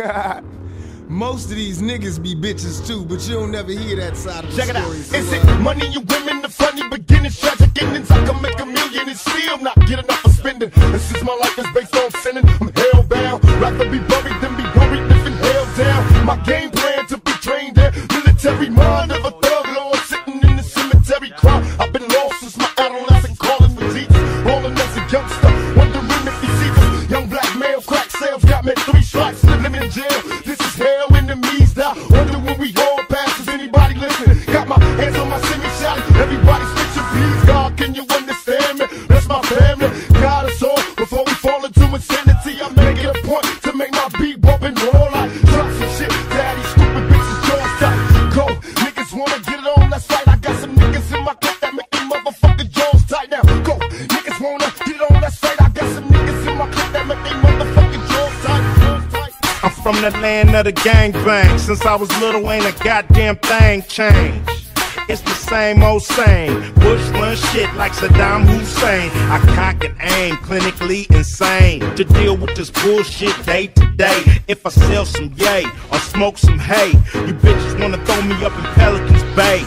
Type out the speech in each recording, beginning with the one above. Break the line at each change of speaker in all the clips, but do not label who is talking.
Most of these niggas be bitches too, but you don't never hear that side of the
Check it out.
story. so,
Is
uh,
it money you women, the funny beginnings, tragic endings? I can make a million and still not get enough for spending. And since my life is based on sinning, I'm hell hellbound. Rather be buried than be worried, living hell down. My game plan to be trained there. Military mind of a
of the gangbang. Since I was little, ain't a goddamn thing changed. It's the same old same. Bush run shit like Saddam Hussein. I cock and aim, clinically insane. To deal with this bullshit day to day. If I sell some yay or smoke some hay, you bitches wanna throw me up in Pelican's Bay.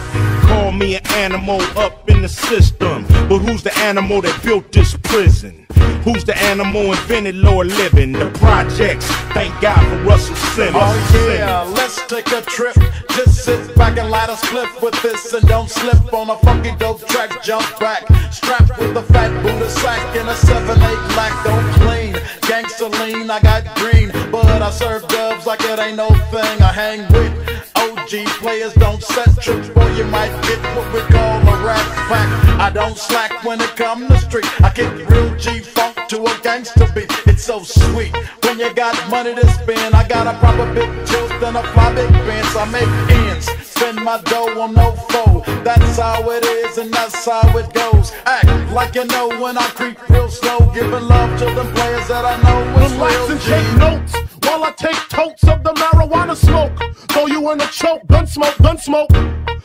Call me an animal up in the system. But who's the animal that built this prison? Who's the animal invented lower living? The projects. Thank God for Russell Simmons.
Oh yeah, let's take a trip. Just sit back and light a split with this and don't slip on a funky dope track. Jump back, strapped with a fat Buddha sack and a 7-8 black, Don't clean, gangster lean. I got green, but I serve dubs like it ain't no thing. I hang with OG players. Don't set trips, boy. You might get what we call a rat pack. I don't slack when it come to street. I kick real G funk to a gangster beat. It's so sweet when you got money to spend. I got a proper big tilt and a fly big Benz. I make ends, spend my dough on no foe. That's how it is and that's how it goes. Act like you know when I creep real slow, giving love to them players that I know is
Relax
real
and
G.
take notes while I take totes of the marijuana smoke. Throw you in a choke, gun smoke, gun smoke.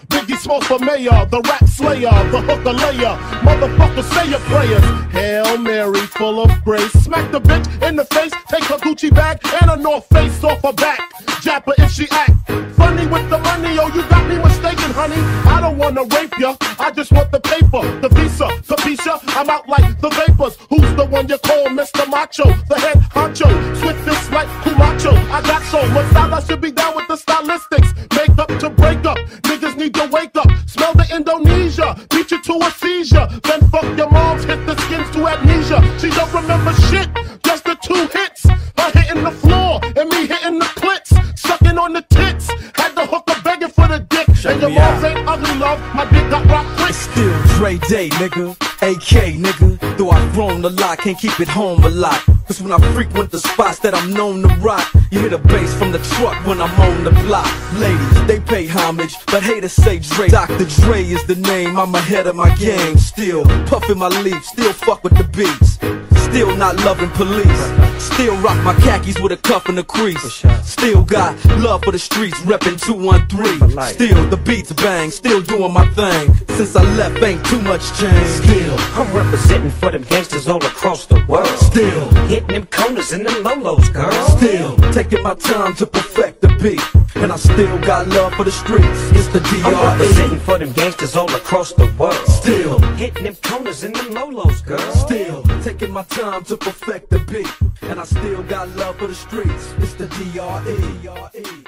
Biggie Smalls for mayor, the rap slayer, the hooker layer. Motherfucker, say your prayers. Hail Mary, full of grace. Smack the bitch in the face, take her Gucci bag and a North Face off her back. Jap her if she act funny with the money. Oh, you got me mistaken, honey. I don't wanna rape ya, I just want the paper, the visa, the visa. I'm out like the vapors. Who's the one you call Mr. Macho? The head honcho, swiftest like Camacho. I got so much style, I should be down with the stylistics. Make up to need to wake up. Smell the Indonesia, beat you to a seizure. Then fuck your moms, hit the skins to amnesia. She don't remember shit, just the two hits. Her hitting the floor and me hitting the clits, sucking on the tits. Had the hooker begging for the dick. and your moms
out.
ain't ugly, love. My dick got rock quick.
Still Dre Day, nigga. AK, nigga. Though I've grown a lot, can't keep it home a lot. Cause when I frequent the spots that I'm known to rock, you hear the bass from the truck when I'm on the block. Ladies, they pay homage, but haters say Dre. Dr. Dre is the name, I'm ahead of my game. Still puffin' my leaf, still fuck with the beats. Still not loving police. Still rock my khakis with a cuff and a crease. Still got love for the streets, reppin' 213. Still the beats bang, still doing my thing. Since I left, ain't too much change.
Still, I'm representing for them gangsters all across the world.
Still,
Hitting them corners and them lolos, girl.
still taking my time to perfect the beat. And I still got love for the streets. It's the
I'm
DRE.
representing for them gangsters all across the world.
Still,
Hitting them corners and them lolos, girl.
still taking my time to perfect the beat. And I still got love for the streets. It's the DRE. DRE.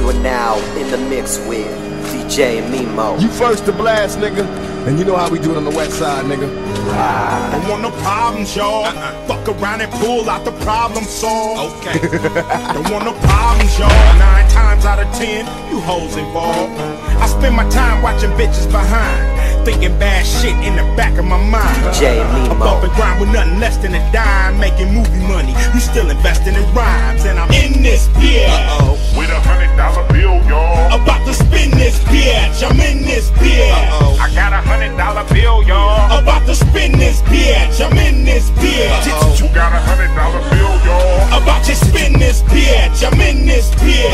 You are now in the mix with DJ Mimo.
You first to blast, nigga. And you know how we do it on the west side, nigga.
I Don't want no problems, y'all. Uh-uh. Fuck around and pull out the problem solved. Okay. Don't want no problems, y'all. Nine times out of ten, you hoes involved. I spend my time watching bitches behind. Thinking bad shit in the back of my mind.
DJ
I'm
Mimo.
bumping grind with nothing less than a dime, making movie money. You still investing in rhymes, and I'm in this beer. Uh-oh.
With a hundred dollar bill, y'all.
About to spin this bitch. I'm in this beer. Uh-oh.
I got a hundred dollar bill, y'all.
About to spin this bitch. I'm in this beer.
You got a hundred dollar bill, y'all.
About to spin this bitch. I'm in this beer.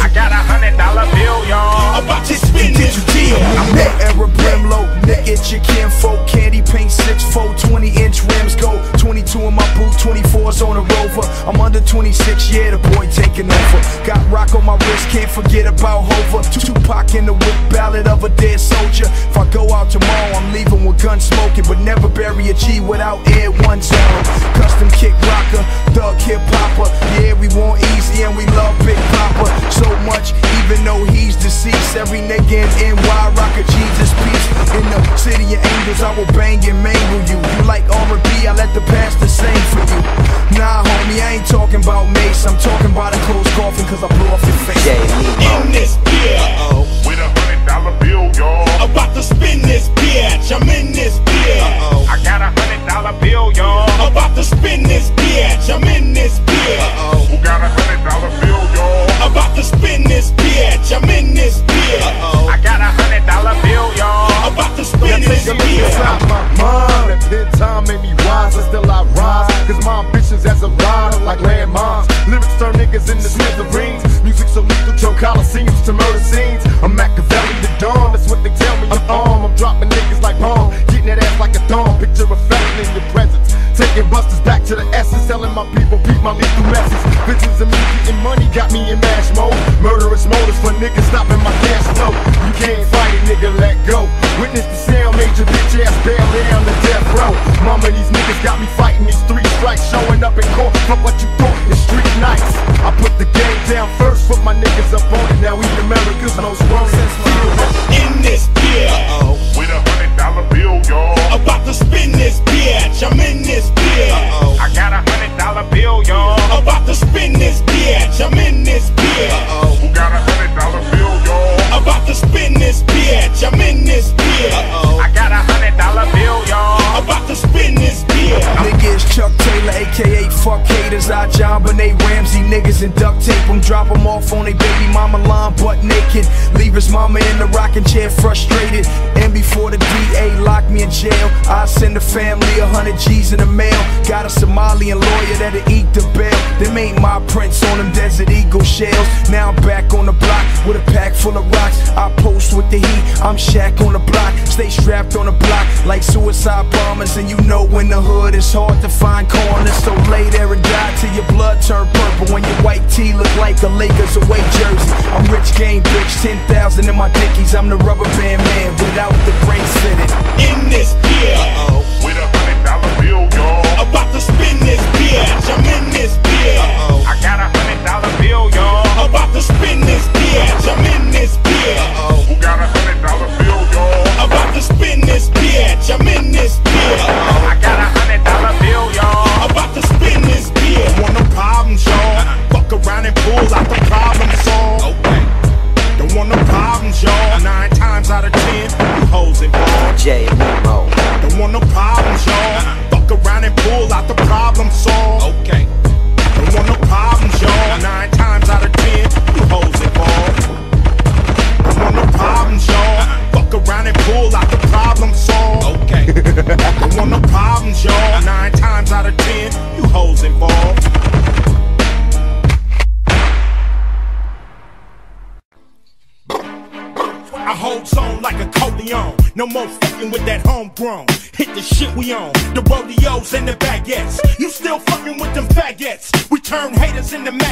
I got a hundred dollar bill, y'all.
About to spin this beer.
I met Eric Brimlow, naked,
with your kinfolk. Candy paint 6 4 20 inch rims go 22 in my boot, 24s on a rover. I'm under 26, yeah, the boy taking over. Got rock on my wrist, can't forget about Hova. Tupac in the whip, ballad of a dead soldier. If I go out tomorrow, I'm leaving with gun smoking, but never bury a G without air one zone. Custom kick rocker, thug hip hopper. Yeah, we want easy and we love Big Papa so much, even though he's deceased. Every nigga in NY rock a Jesus peace. In the city of angels, I will bang and mangle you. You like R&B, I let the pastor sing for you. Nah, homie, I ain't talking about Mace. I'm talking about a closed coffin, cause I blew off your face.
In this beer,
With a hundred dollar bill, y'all.
about to spin this bitch. I'm in this beer,
I got a hundred dollar bill, y'all.
about to spin this bitch. I'm in this beer,
Who got a hundred dollar bill, y'all?
about to spin this
baby mama line, butt naked. Leave his mama in the rocking chair, frustrated. And before the DA lock me in jail, I send the family a hundred G's in the mail. Got a Somalian lawyer that'll eat the bail. Them ain't my prints on them Desert Eagle shells. Now I'm back full of rocks. I post with the heat, I'm Shaq on the block. Stay strapped on the block like suicide bombers. And you know in the hood it's hard to find corners. So lay there and die till your blood turn purple. When your white tee look like a Lakers away jersey. I'm rich game bitch, 10,000 in my dickies. I'm the rubber band man without the brace fitted.
In this beer,
With a hundred dollar bill, y'all.
about to spin this bitch. I'm in this beer,
I got a hundred dollar bill, y'all.
about to spin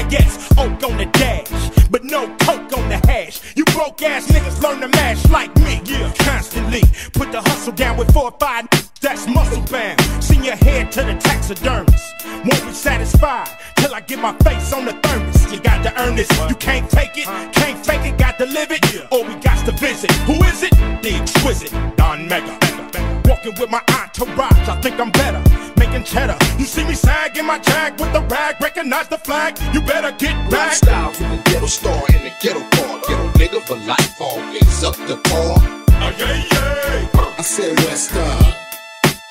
maggots. Oak on the dash, but no coke on the hash. You broke ass niggas learn to mash like me. Yeah, constantly. Put the hustle down with four or five. That's muscle bound. Send your head to the taxidermist. Won't be satisfied till I get my face on the thermos. You got to earn this. You can't take it, can't fake it, got to live it. Or we got to visit. Who is it? The exquisite Don Mega. Walking with my entourage, I think I'm better. Making cheddar. You see me sag in my jag with the rag, recognize the flag. You better get back.
Style from the ghetto star in the ghetto car. Ghetto nigga for life, always up the bar.
Oh, yeah, yeah.
I said West Star.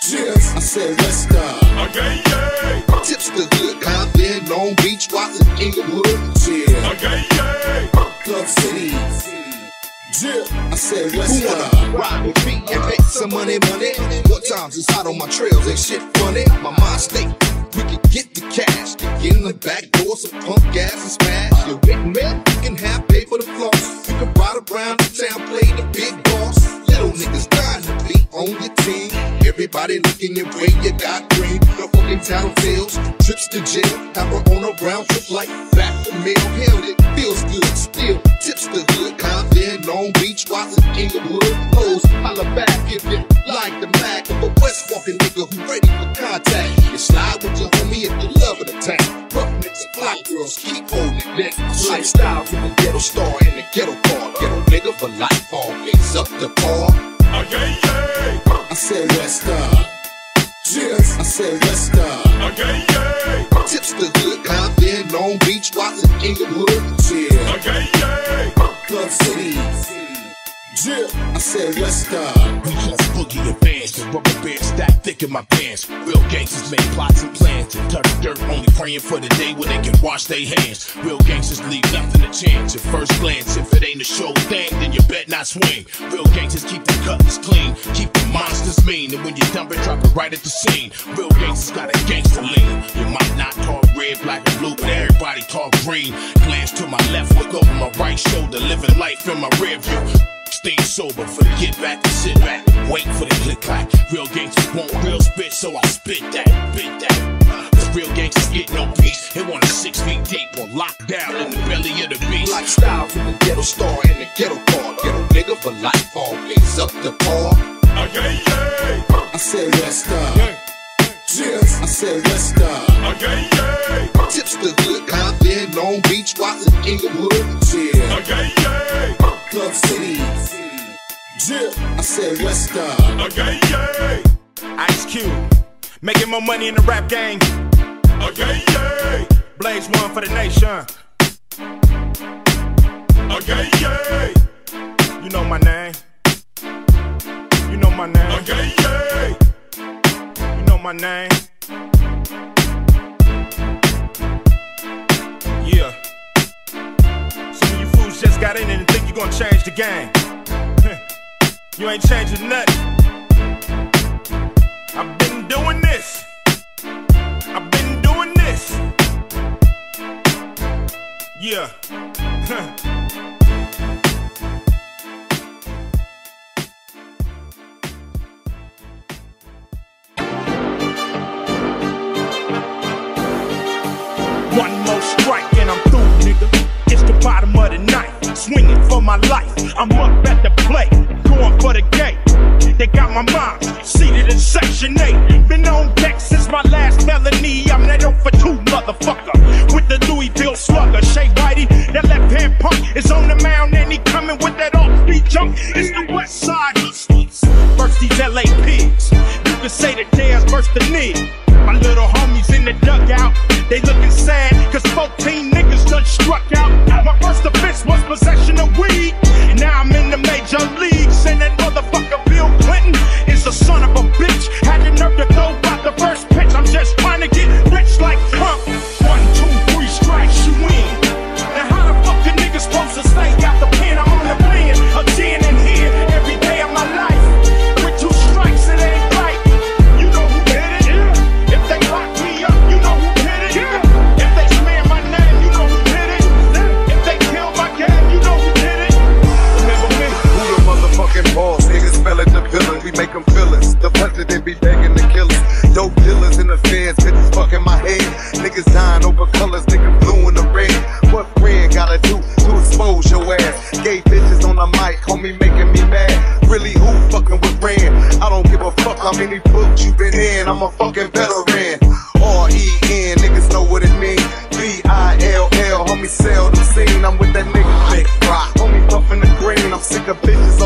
Cheers. I said West Star.
Oh, yeah, yeah.
Tips the hood in Long Beach, Watson, Inglewood. Cheers.
Oh, yeah, yeah.
Club City. Yeah. I said West Star. Ride with me and make some money, money. What times it's hot on my trails, ain't shit funny. My mind state, we can get the cash. Get in the back door, some pump gas and smash. Your written mail, you can have pay for the floss. You can ride around the town, play the big boss. Little niggas dying to be on your team. Everybody looking your way, you got green. No fucking town sales, trips to jail. Have her on a round trip like back to mail. Hell, it feels good. Still tips the hood. Compton, Long Beach, Watson, Inglewood. Hoes, holla back if you like the Mac of a West walking nigga who ready for contact. You slide with your homie if you love an attack. Rough niggas, fly girls, keep holding it neck. Lifestyle from the ghetto star in the ghetto car. Ghetto nigga for life, all always up the bar.
Oh, yeah, yeah.
I said West Star. Cheers. I said West Star.
Oh, yeah.
Tips the hood, Compton, Long Beach, Watson, Inglewood. Cheers.
Yeah, yeah.
Club City. Yeah, I said West Star.
We just boogie advanced rubber bands stacked thick in my pants. Real gangsters make plots and plans turn the dirt, only praying for the day when they can wash their hands. Real gangsters leave nothing to chance. At first glance, if it ain't a show thing, then you bet not swing. Real gangsters keep the cutlass clean, keep the monsters mean, and when you dump it, drop it right at the scene. Real gangsters got a gangster lean. You might not talk red, black, and blue, but everybody talk green. Glance to my left, look over my right shoulder, living life in my rear view. Stay sober for the get back and sit back. Wait for the click clack. Real gangsters want real spit, so I spit that, spit that. Cause real gangsters get no peace. They want a six feet deep or locked down in the belly of the beast.
Lifestyle from the ghetto star in the ghetto car. Ghetto nigga for life, always up the par.
Oh, yeah, yeah.
I said West Star. Cheers. I said West Star.
Oh, yeah, yeah.
Tips the hood, Compton, Long Beach, Watson, Inglewood. Cheers.
Yeah, yeah.
Club City. Yeah, I said West Star.
Oh, yeah. Ice Cube. Making more money in the rap game. Oh, yeah. Blaze one for the nation. Oh, yeah. You know my name. You know my name. Yeah, yeah. You know my name. Yeah. Some of you fools just got in and think you're gonna change the game. you ain't changing nothing. I've been doing this. I've been doing this. Yeah. One more strike and I'm through, nigga. It's the bottom of the night, swinging for my life. I'm up at the plate, going for the gate. They got my mom seated in section 8. Been on deck since my last felony. I'm that for 2 motherfucker with the Louisville slugger. Shay Whitey, that left hand punk is on the mound and he coming with that offbeat jump. It's the west side hustlers. First these LA pigs. Can say the theirs burst the knee. My little homies in the dugout, they looking sad, cause 14 niggas done struck out. My first offense was possession of weed. Now I'm in the major leagues, how
many books you been in. I'm a fucking veteran. R-E-N, niggas know what it mean. B-I-L-L, homie seldom seen. I'm with that nigga Big Rock. Homie puffin' the green. I'm sick of bitches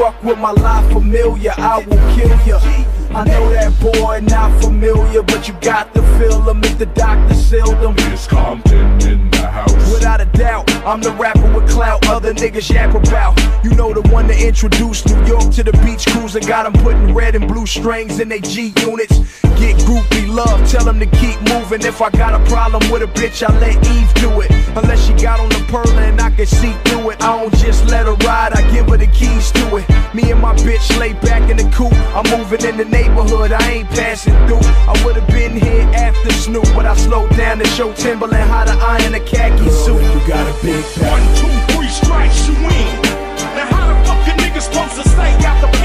Fuck with
my life
familiar, I will kill ya. I know that boy not familiar, but you got to feel him if the doctor sealed him.
It's Compton in the house.
Without a doubt, I'm the rapper with clout other niggas yap about. You know the one that introduced New York to the beach cruise and got them putting red and blue strings in they G units. Get groupie love, tell them to keep moving. If I got a problem with a bitch, I let Eve do it. Unless she got on the pearl and I can see through it. I don't just let her ride, I give her the keys to it. Me and my bitch lay back in the coop. I'm moving in the neighborhood, I ain't passing through. I would've been here after Snoop, but I slowed down to show Timbaland how to iron the khakis show
you got a big pack. One, two, three strikes, you win. Now how the fuck niggas supposed to stay out the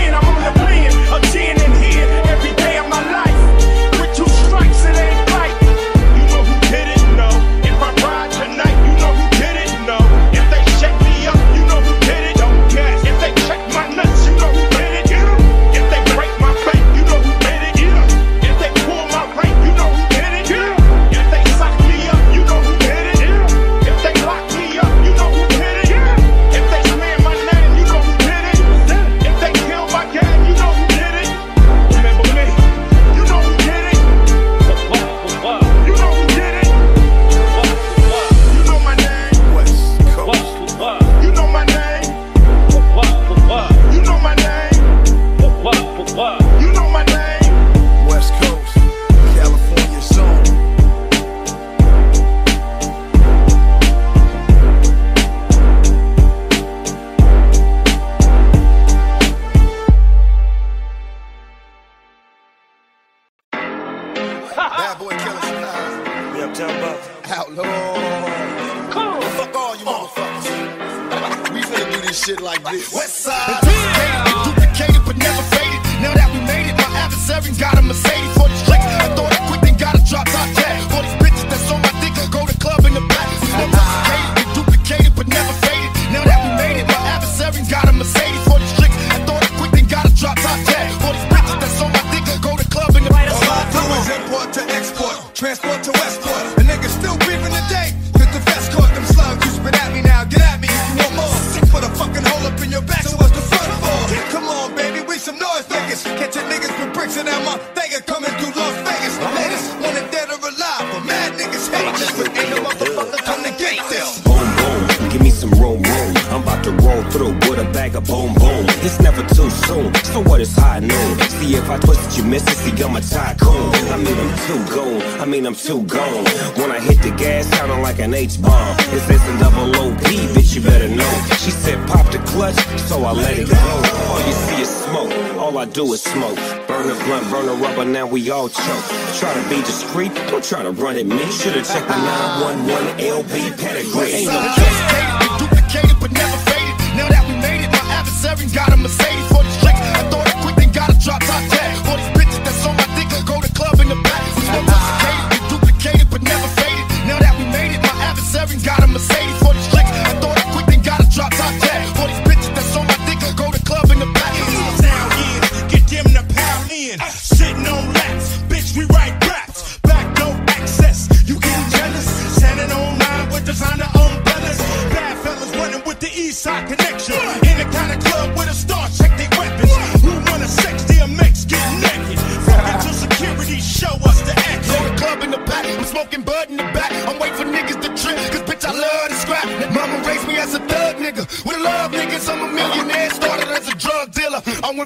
better know. She said, pop the clutch, so I let it go. All you see is smoke, all I do is smoke. Burn a blunt, burn a rubber, now we all choke. Try to be discreet, don't try to run at me. Should've checked the 911 LB pedigree. Ain't no
duplicated, but never faded. Now that we made it, my adversary got a Mercedes.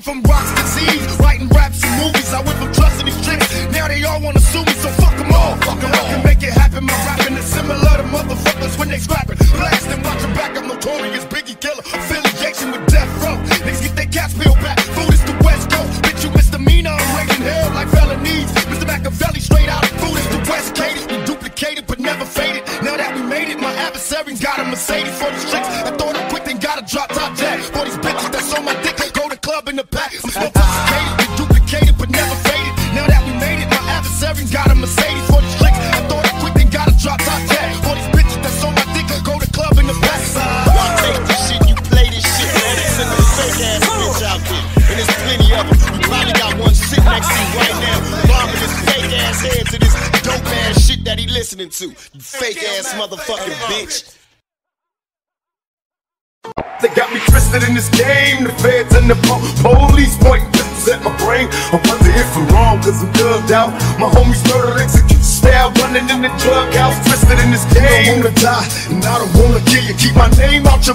from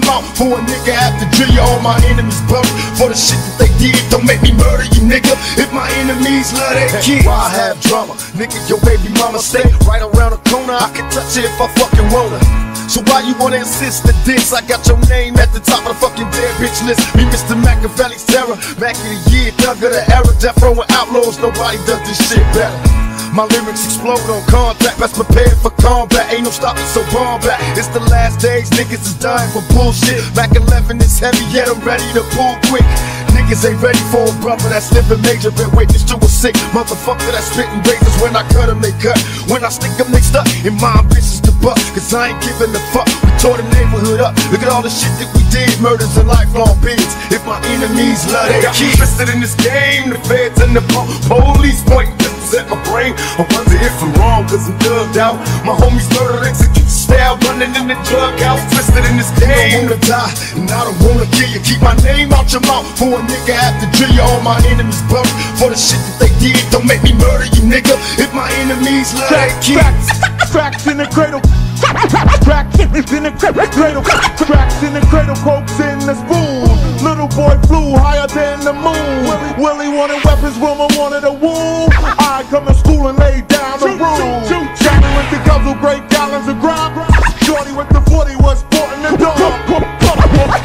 for a nigga after drill you all my enemies buried for the shit that they did. Don't make me murder you, nigga. If my enemies love their kids, why have drama? Nigga, your baby mama stay right around the corner. I can touch it if I fucking her. So why you wanna insist that this? I got your name at the top of the fucking dead bitch list. Me, Mr. Machiavelli's terror, Mac of the year, thug of the era, death row with outlaws. Nobody does this shit better. My lyrics explode on contact, best prepared for combat. Ain't no stopping, so bomb back. It's the last days, niggas is dying for bullshit. Mac 11 is heavy, yet I'm ready to pull quick. Niggas ain't ready for a brother that's living major. Been witness to a sick motherfucker that's spitting razors. When I cut them, they cut. When I stick them, they stuck. And my ambitions to buck, cause I ain't giving a fuck. Tore the neighborhood up. Look at all the shit that we did. Murders and lifelong beats. If my enemies love their kids. Twisted in this game, the feds and the po- police point guns at my brain. I wonder if I'm wrong, cause I'm thugged out. My homies murder execute style, running in the drug house. Twisted in this game. I don't wanna die, and I don't wanna kill you. Keep my name out your mouth for a nigga after drill you. All my enemies buried for the shit that they did. Don't make me murder you, nigga. If my enemies love their kids.
facts in the cradle. Tracks in the cradle. Tracks in the cradle. Cokes in the spoon. Little boy flew higher than the moon. Willie wanted weapons. Wilma wanted a womb. I come to school and lay down the rules. Johnny with the guzzle, great gallons of grime. Shorty with the 40 was sporting the dog.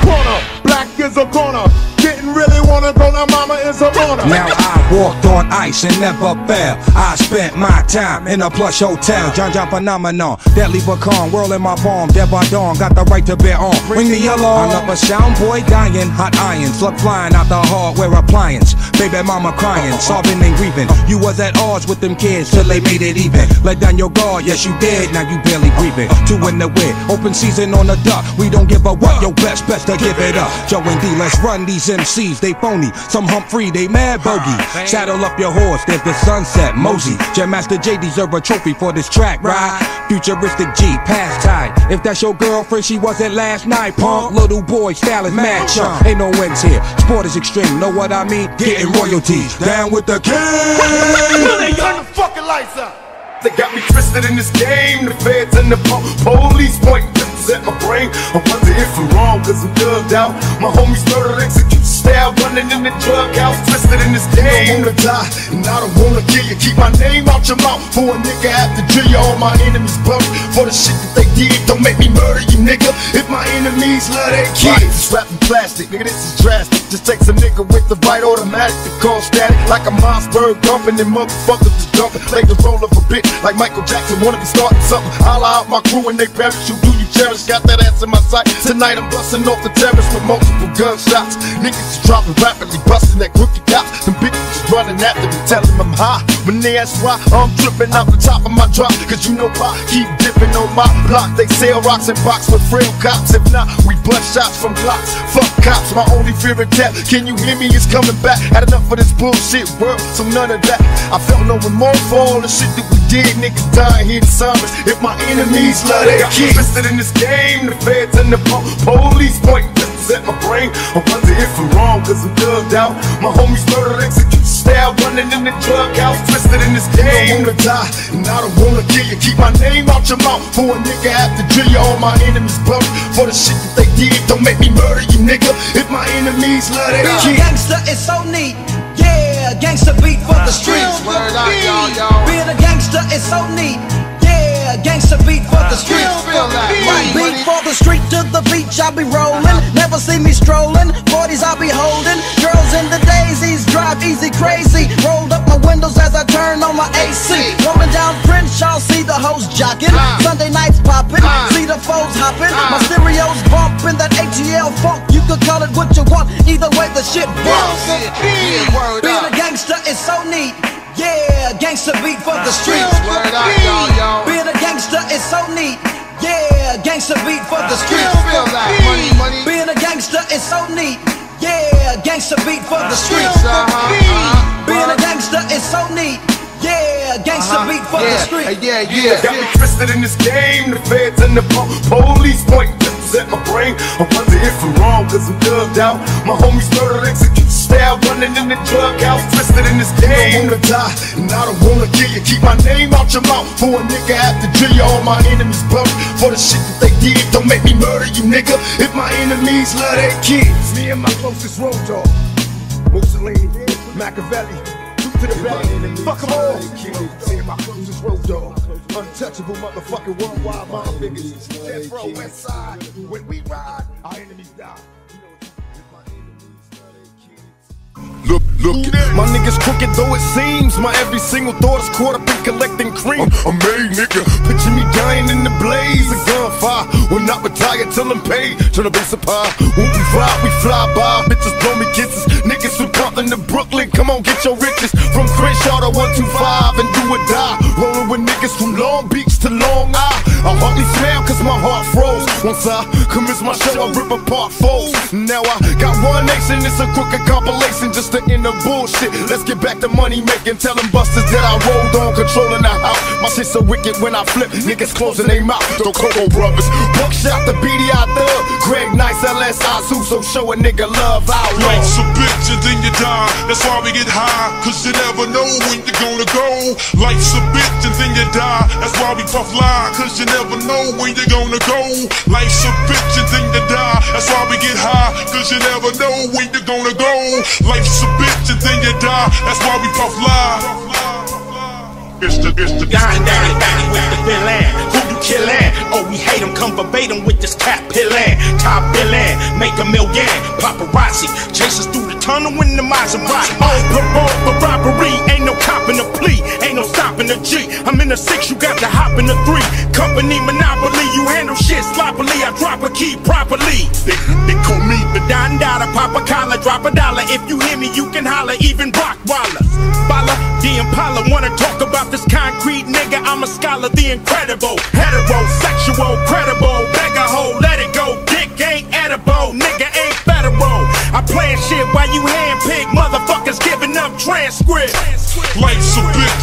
Corner, black is a corner. Didn't really wanna go, now mama is a mourner.
Now I walked on ice and never fell. I spent my time in a plush hotel. John John phenomenon, deadly pecan, whirl in my palm. Dead by dawn, got the right to bear on. Ring the alarm. a sound boy dying, hot iron, slug flying out the hardware appliance. Baby mama crying, sobbing and grieving. You was at odds with them kids till they made it even. Let down your guard, yes you did. Now you barely breathing. Two in the wind, open season on the duck. We don't give a what. Yo best, best to give it up. Joe and D, let's run these MCs. They phony, some Humphrey, they mad bogey. Ah, Saddle up your horse, there's the sunset. Mosey, Jam Master Jay deserve a trophy for this track, right? Futuristic G, past time. If that's your girlfriend, she wasn't last night, punk. Little boy, style is mad chunk. Ain't no ends here. Sport is extreme, know what I mean? Getting royalties. Down with the king.
Turn the fucking lights out. They got me twisted in this game. The feds and the po- police point guns at my brain. I wonder if I'm wrong, cause I'm thugged out. My homies murder execute style, running in the drug house. Twisted in this game. I don't wanna die, and I don't wanna kill you. Keep my name out your mouth for a nigga I have to drill you. All my enemies buried for the shit that they did. Don't make me murder you, nigga. If my enemies love their kids. This rapping plastic, nigga, this is drastic. Just takes a nigga with the right automatic to call static. Like a Mossberg dumping and motherfuckers just jumping. Play the role of a bitch like Michael Jackson. Wanna be starting something. Holla out my crew and they parachute. Do you cherish? Got that ass in my sight. Tonight I'm busting off the terrace with multiple gunshots. Niggas dropping rapidly, busting that crooked cops. Them bitches running after me, telling them I'm high. When they ask why, I'm tripping off the top of my drop. Cause you know why? Keep dipping on my block. They sell rocks and box with frail cops. If not, we bust shots from blocks. Fuck cops, my only fear of death. Can you hear me? It's coming back. Had enough of this bullshit world, so none of that. I felt no remorse for all the shit that we did. Niggas dying here in summers. If my enemies love their kids. Twisted in this game, the feds and the po- police point guns my brain. I wonder if I'm wrong, cause I'm thugged out. My homies murder execute style, running in the drug house. Twisted in this game. I don't wanna die, and I don't wanna kill you. Keep my name out your mouth for a nigga after drill you. All my enemies buried for the shit that they did. Don't make me murder you, nigga. If my enemies love their
Being a
kids.
gangster is so neat. Yeah, gangster beat for the streets. Being a gangster is so neat. Yeah, gangster beat for the streets. Right beat for the street to the beach, I be rolling. Never see me strolling. 40s I be holding. Girls in the daisies drive easy crazy. Rolled up my windows as I turn on my AC. Rolling down Prince, y'all see the hoes jocking. Sunday nights popping, see the foes hopping. My stereos bumping that ATL funk. You could call it what you want. Either way, the shit bumps. Being a gangster is so neat. Yeah, gangster beat for the streets. Being a gangster is so neat. Yeah, gangster beat for the streets. Being a gangster is so neat. Yeah, gangster beat for the streets. Being a gangster is so neat. Yeah, gangster uh-huh. beat for the streets.
Uh, yeah, yeah. Got me twisted in this game. The feds and the po- police point guns upset my brain. I wonder if I'm wrong, cause I'm thugged out. My homies murder execute style, running in the drug house, twisted in this game. I don't wanna die, and I don't wanna kill you. Keep my name out your mouth, for a nigga have to drill you. All my enemies buried for the shit that they did. Don't make me murder you, nigga. If my enemies love their kids, me and my closest road dog, Mussolini, Machiavelli, Duke to the belly, fuck them all. My closest road dog, untouchable motherfucking worldwide figures. Death row, west side. When we ride, our enemies die. Look, look, my niggas crooked though it seems. My every single thought is caught up in collecting cream. I'm, a made nigga. Picture me dying in the blaze of gunfire. Will not retire till I'm paid. Tryna be supply. When we fly, we fly by. Bitches blow me kisses. Niggas from Compton to Brooklyn. Come on, get your riches. From Crenshaw to 125 and do or die. Rolling with niggas from Long Beach to Long Island. I hardly smile cause my heart froze. Once I commence my show, I rip apart foes. Now I got one nation, it's a crooked compilation just to end the bullshit. Let's get back to money making, telling busters that I rolled on, controlling the house. My shit so wicked when I flip, niggas closing their mouth. The Coco brothers, Buckshot, the BDI Thug, Greg Nice, LS Azu, so show a nigga love out.
Life's a bitch and then you die. That's why we get high, cause you never know when you're gonna go. Life's a bitch and then you die. That's why we puff lie, cause you never know when you're gonna go. Life's a bitch and then you die. That's why we get high, cause you never know when you're gonna go. Life's a bitch and then you die. That's why we puff lie.
It's the, it's the Dying back with the villain. Who you killin'? Oh, we hate him. Come verbatim with this cat pillin'. Top billion, make a million. Paparazzi chase us through the tunnel in the Maserati. On parole for robbery. Ain't no cop in the plea. Ain't no stopping the G. I'm in the six, you If you hear me, you can holler. Even Rock Wallace. Bala, the Impala. Wanna talk about this concrete nigga? I'm a scholar, the incredible. Heterosexual, credible. Beg a hoe, let it go. Dick ain't edible. Nigga ain't federal. I plan shit while you handpick motherfuckers giving up transcript.
Life's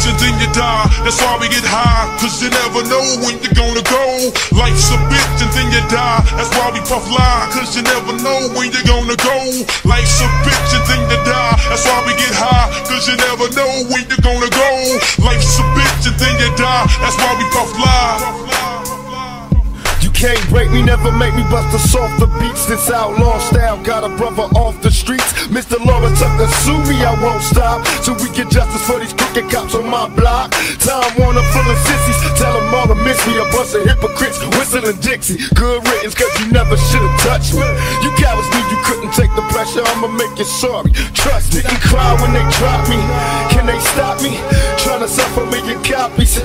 and then you die. That's why we get high, cause you never know when you're gonna go. Life's a bitch and then you die. That's why we puff lie, cause you never know when you're gonna go. Life's a bitch and then you die. That's why we get high, cause you never know when you're gonna go. Life's a bitch and then you die. That's why we puff lie.
Can't break me, never make me bust a softer beats. This outlaw style got a brother off the streets. Mr. Laura Tucker, sue me, I won't stop. Till we get justice for these crooked cops on my block. Time Warner full of sissies, tell them all to miss me. A bunch of hypocrites, whistling Dixie. Good riddance, cause you never should've touched me. You cowards knew you couldn't take the pressure, I'ma make you sorry. Trust me, you cry when they drop me. Can they stop me? Trying to sell a million copies.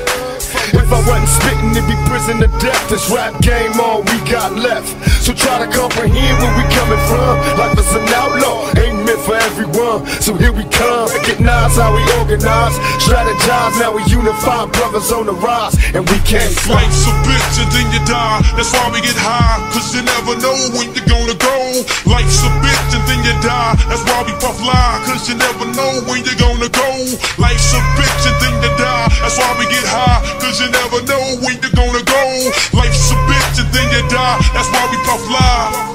If I wasn't spitting, it'd be prison to death. This rap game, we got left. So try to comprehend where we coming from. Life is an outlaw, ain't meant for everyone. So here we come, recognize how we organize, strategize. Now we unify, brothers on the rise, and we can't stop.
Life's a bitch and then you die. That's why we get high, cause you never know when you're gonna go. Life's a bitch and then you die. That's why we puff lie, cause you never know when you're gonna go. Life's a bitch and then you die. That's why we get high, cause you never know when you're gonna go. Life's a bitch and then you die. That's why we puff lie.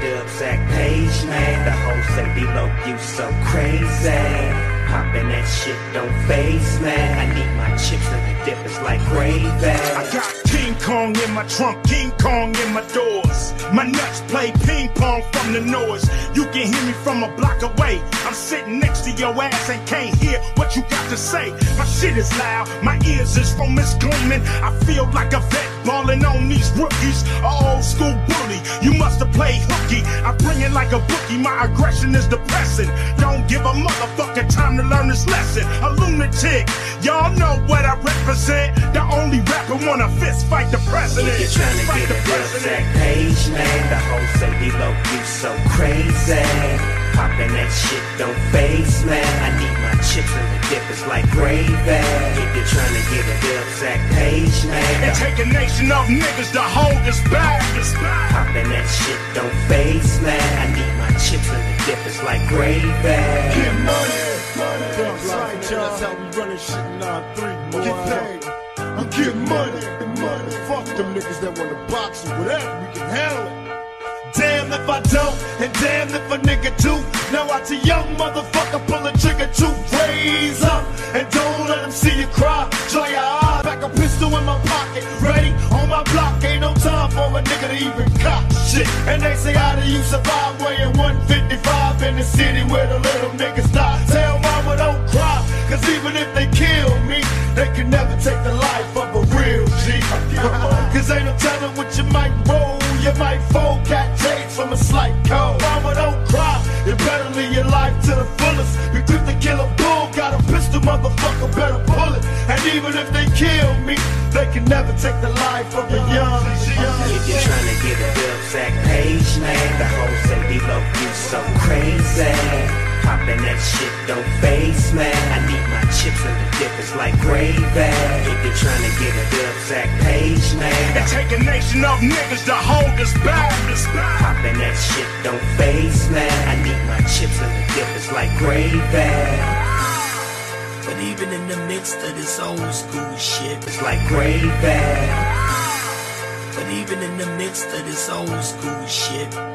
Get a sack page, man. The whole say below you so crazy. Poppin' that shit don't phase, man. I need my chips and the dip is like gravy.
I got King Kong in my trunk, King Kong in my doors. My nuts play ping pong from the noise. You can hear me from a block away. I'm sitting next to your ass and can't hear what you got to say. My shit is loud, my ears is from Miss Gleaming. I feel like a vet balling on these rookies. Old school bully, you must have played hooky. I bring it like a bookie, my aggression is depressing. Don't give a motherfucker time to learn this lesson. A lunatic, y'all know what I represent. The only rapper wanna fist fight the president.
If you're trying to
Fight
get
the
a
president.
page, man. The whole say below you so crazy. Poppin' that shit don't phase, man. I need my chips and the dip is like gravy. If you're trying to get a dub sack page, man.
And take a nation of niggas to hold us back.
Poppin' that shit don't phase, man. I need my
them that wanna box or whatever. We can handle it. Damn if I don't, and damn if a nigga do. Now watch a young motherfucker pull a trigger to raise up, and don't let him see you cry. Dry your eye, back a pistol in my pocket, ready on my block. Ain't no time for a nigga to even cop shit. And they say how do you survive weighing 155 in the city where the little niggas die? Tell mama don't cry, cause even if they kill me, they can never take the life You might fold cat takes from a slight cold. Mama, don't cry. You better live your life to the fullest. We quick to kill a bull. Got a pistol, motherfucker, better pull it. And even if they kill me, they can never take the life of a young
If you're trying to get a dub sack page, man, the whole say D-Lo, you so crazy. Poppin' that shit don't face, man. I need my chips and the dip is like gravy. If you're trying to get a dub sack page, man.
It take a nation of niggas to hold us back.
Poppin' that shit don't face, man. I need my chips and the dip is like gravy.
But even in the midst of this old school shit,
it's like gravy.
But even in the midst of this old school shit, our young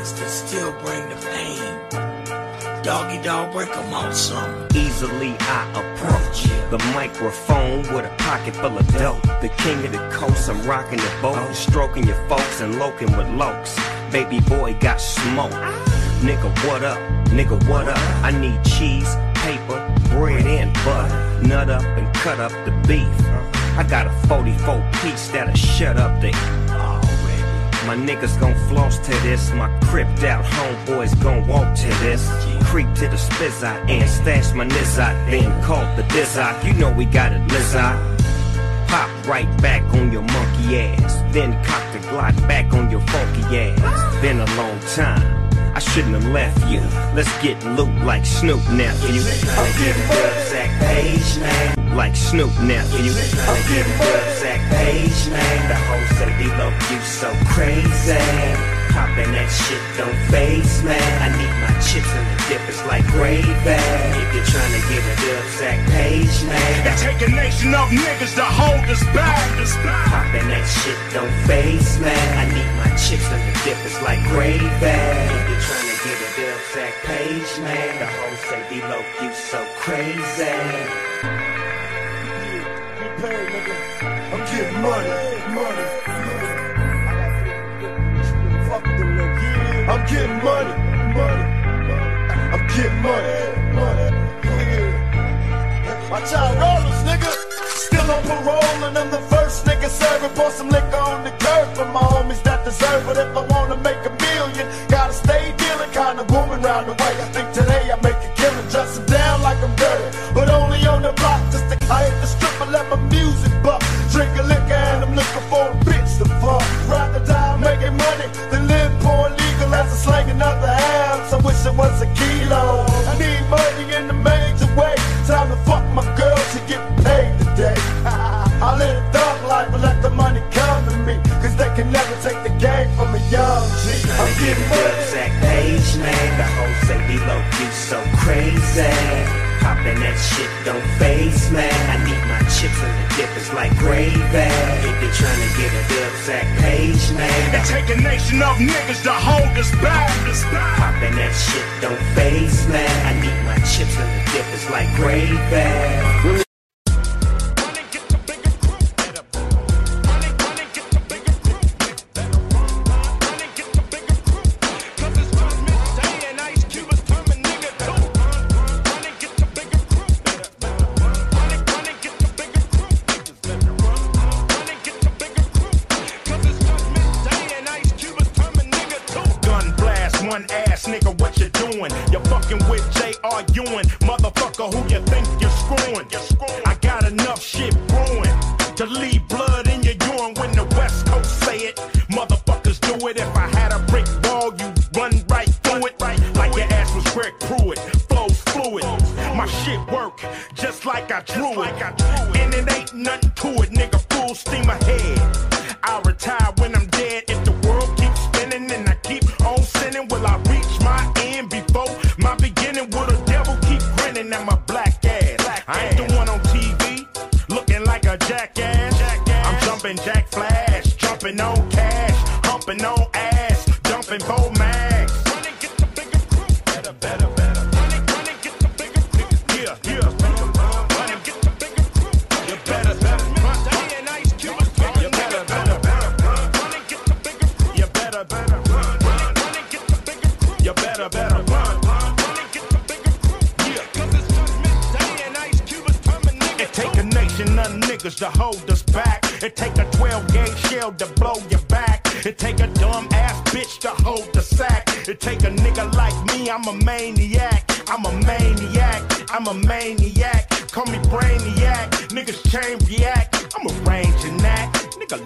gangsters still bring the pain. Doggy dog, break 'em off some.
Easily I approach you. the microphone with a pocket full of dope. The king of the coast, I'm rocking the boat, oh. stroking your folks and loking with lokes. Baby boy got smoke. Nigga, what up? Nigga, what up? I need cheese, paper, bread, and butter. Nut up and cut up the beef. I got a 44 piece that'll shut up the my niggas gon' floss to this. My cripped out homeboys gon' walk to this. Creep to the spizzot and stash my nizzot. Then call the dizzot. You know we got it, lizzot. Pop right back on your monkey ass. Then cock the Glock back on your funky ass. Been a long time. I shouldn't have left you. Let's get loot like Snoop nephew.
I'm getting
Sack page, man. Like Snoop nephew.
I'm getting
Sack page, man. The whole say D-Lo, you so crazy. Poppin' that shit don't face, man. I need my chips and the dip is like gravy. If you're trying to get a dub sack page, man.
It take a nation of niggas to hold us back.
Poppin' that shit don't face, man. I need my chips and the dip is like gravy. If you're trying to get a dub sack page, man. The whole say D-Lo, you so crazy.
Get paid, nigga. I'm getting money, money. Deserve
niggas to hold us back.
Poppin' that shit don't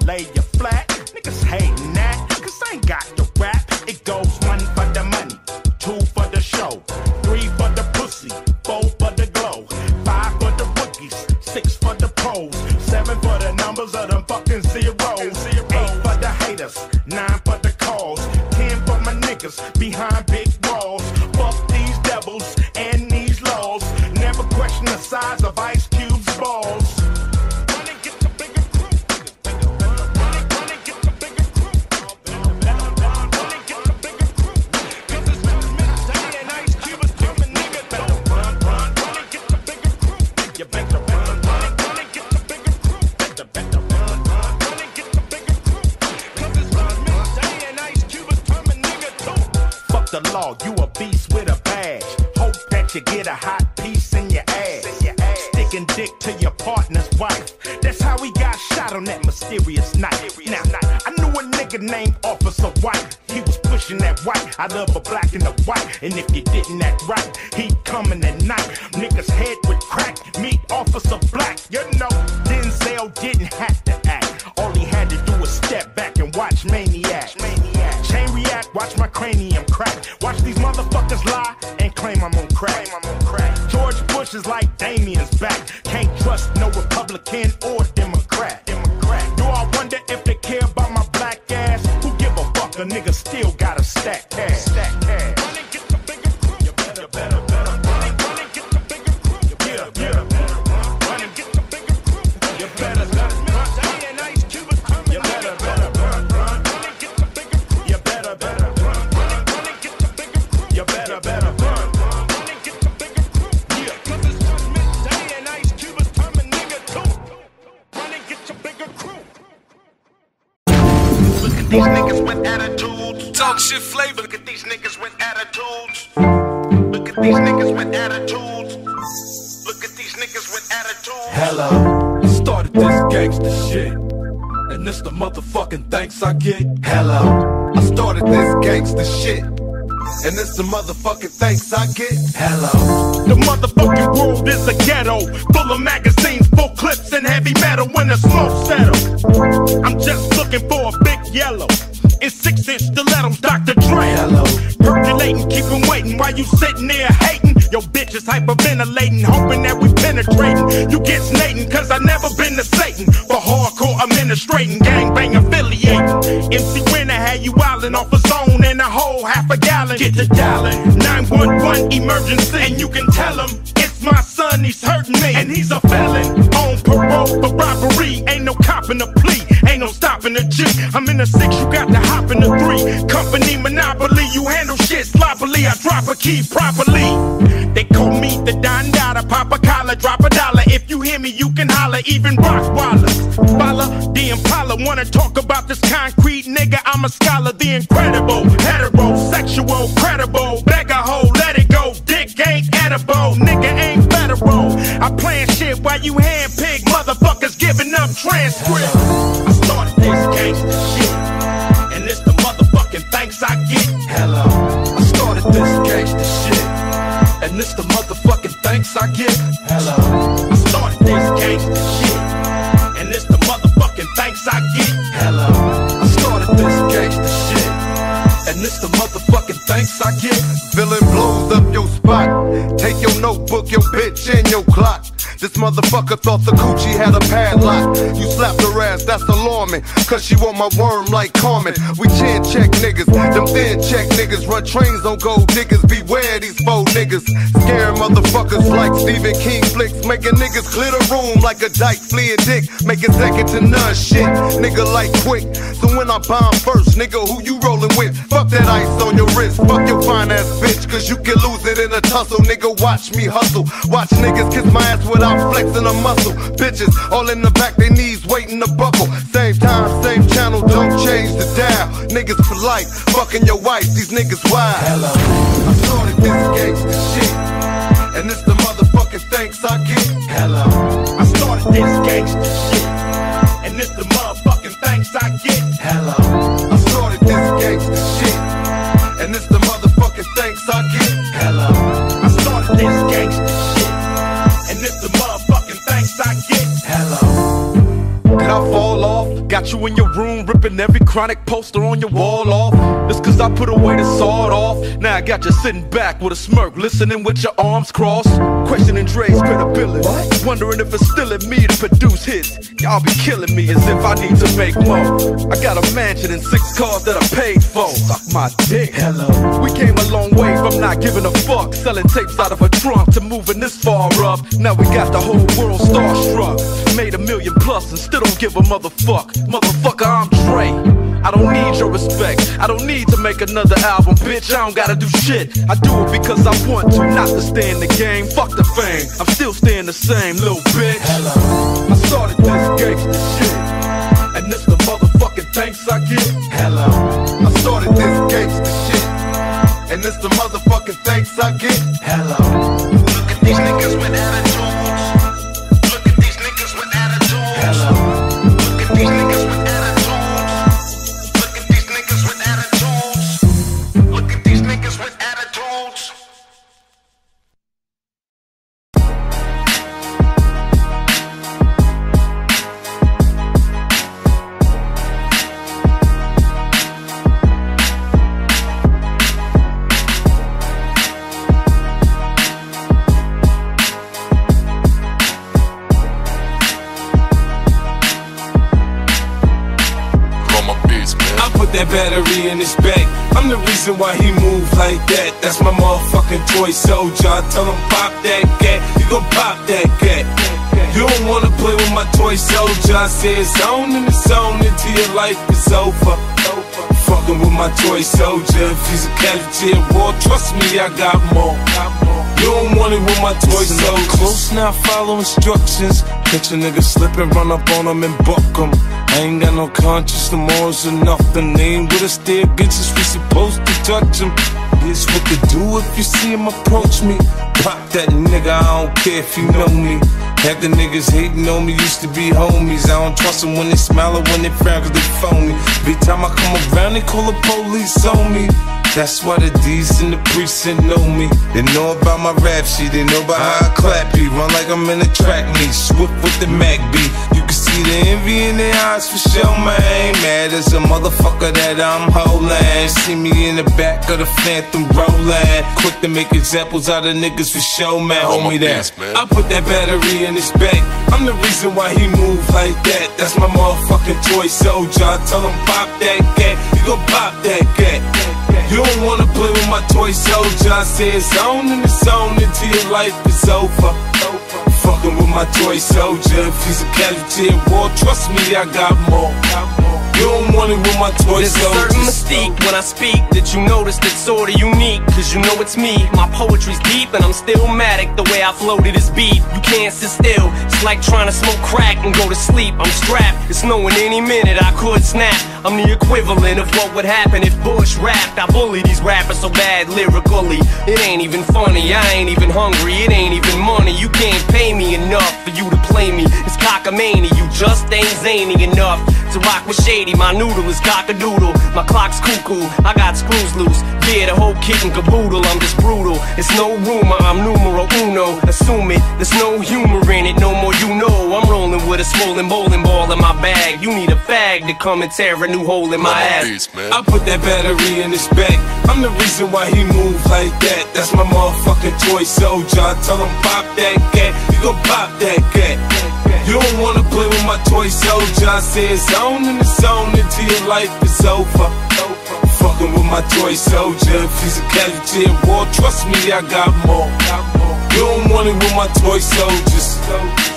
ley. And
it's the
motherfucking thanks I get.
Hello. The
in a G. I'm in a six, you got to hop in a three. Company monopoly, you handle shit sloppily. I drop a key properly. They call me the Don Dada, pop a collar, drop a dollar. If you hear me, you can holler, even Rockwaller. Follow the Impala, wanna talk about this concrete nigga. I'm a scholar, the incredible, heterosexual, credible, beggar hoe, let it go. Dick ain't edible, nigga ain't federal. I plan shit while you handpick motherfuckers giving up transcripts.
Motherfucker thought the coochie had a padlock. You slapped her ass, that's alarming. Cause she want my worm like Carmen. We chin check niggas, them thin check niggas. Run trains on gold diggers, beware these faux niggas. Scaring motherfuckers like Stephen King flicks. Making niggas clear the room like a dyke fleeing dick. Making second to none shit. Nigga like quick. So when I bomb first, nigga, who you rolling with? Fuck that ice on your wrist. Fuck your fine ass bitch. Cause you can lose it in a tussle. Nigga, watch me hustle. Watch niggas kiss my ass without flexing a muscle. Bitches all in the back, they knees waiting to buckle. Same time, same channel, don't change the dial. Niggas for life, fucking your wife, these niggas wild. Hello. I started this gangsta shit, and it's the motherfucking thanks I get. Hello.
I started this gangsta shit,
You in your room, ripping every chronic poster on your wall off. Just cause I put away the sawed off. Now I got you sitting back with a smirk, listening with your arms crossed. Questioning Dre's credibility. Wondering if it's still in me to produce hits. Y'all be killing me as if I need to make more. I got a mansion and six cars that I paid for. Suck my dick. Hello. We came a long way from not giving a fuck. Selling tapes out of a trunk to moving this far up. Now we got the whole world starstruck. Made a million plus and still don't give a motherfuck. Motherfucker, I'm Dre. I don't need your respect. I don't need to make another album, bitch. I don't gotta do shit. I do it because I want to, not to stay in the game. Fuck the fame. I'm still staying the same, little bitch. Hello. I started this gangsta shit, and it's the motherfucking thanks I get.
Hello. I started this gangsta shit, and it's the motherfucking thanks I get. Hello.
I tell him pop that cat, you gon' pop that cat. You don't wanna play with my toy soldier. I say it's on and it's on until your life is over. Fucking with my toy soldier. If he's a casualty war, trust me, I got more. You don't want it with my toy soldier. Close now, follow instructions. Catch a nigga slipping, run up on him and buck him. I ain't got no conscience, no morals or nothing. They ain't with us, against us, we supposed to touch them. This what to do if you see him approach me. Pop that nigga, I don't care if you know me. Half the niggas hating on me used to be homies. I don't trust them when they smile or when they frown cause they phony. Every time I come around, they call the police on me. That's why the D's in the precinct know me. They know about my rap shit, they know about how I clap beat. Run like I'm in a track meet, swift with the Mac beat. You can see the envy in their eyes for sure, man. Mad as a motherfucker that I'm holding. See me in the back of the Phantom rolling. Quick to make examples out of niggas for show, man. Hold me that. I put that battery in his back. I'm the reason why he move like that. That's my motherfucking toy soldier. I tell him pop that cat, you gon' pop that cat. You don't wanna play with my toy soldier. I say it's on and it's on until your life is over. Fucking with my toy soldier. If he's a casualty of war, trust me, I got more. You don't want it with my toy
There's a
soldier.
certain mystique when I speak that you notice that's sorta unique. Cause you know it's me. My poetry's deep and I'm still matic the way I floated this beat. You can't sit still. It's like trying to smoke crack and go to sleep. I'm strapped. It's knowing any minute I could snap. I'm the equivalent of what would happen if Bush rapped. I bully these rappers so bad lyrically. It ain't even funny. I ain't even hungry. It ain't even money. You can't pay me enough for you to play me. It's cockamania. You just ain't zany enough to rock with shady. My noodle is cockadoodle. My clock's cuckoo. I got screws loose. Yeah, the whole kit and caboodle. I'm just brutal. It's no rumor. I'm numero uno. Assume it. There's no humor in it. No more you know. I'm rolling with a swollen bowling ball in my bag. You need a fag. to come and tear a new hole in my ass.
I put that battery in his back. I'm the reason why he move like that. That's my motherfucking toy soldier. I tell him pop that cat, you gon' pop that cat. You don't wanna play with my toy soldier. I say it's on in the zone until your life is over. Fucking with my toy soldier. If he's a casualty of war, trust me, I got more. You don't want it with my toy soldiers.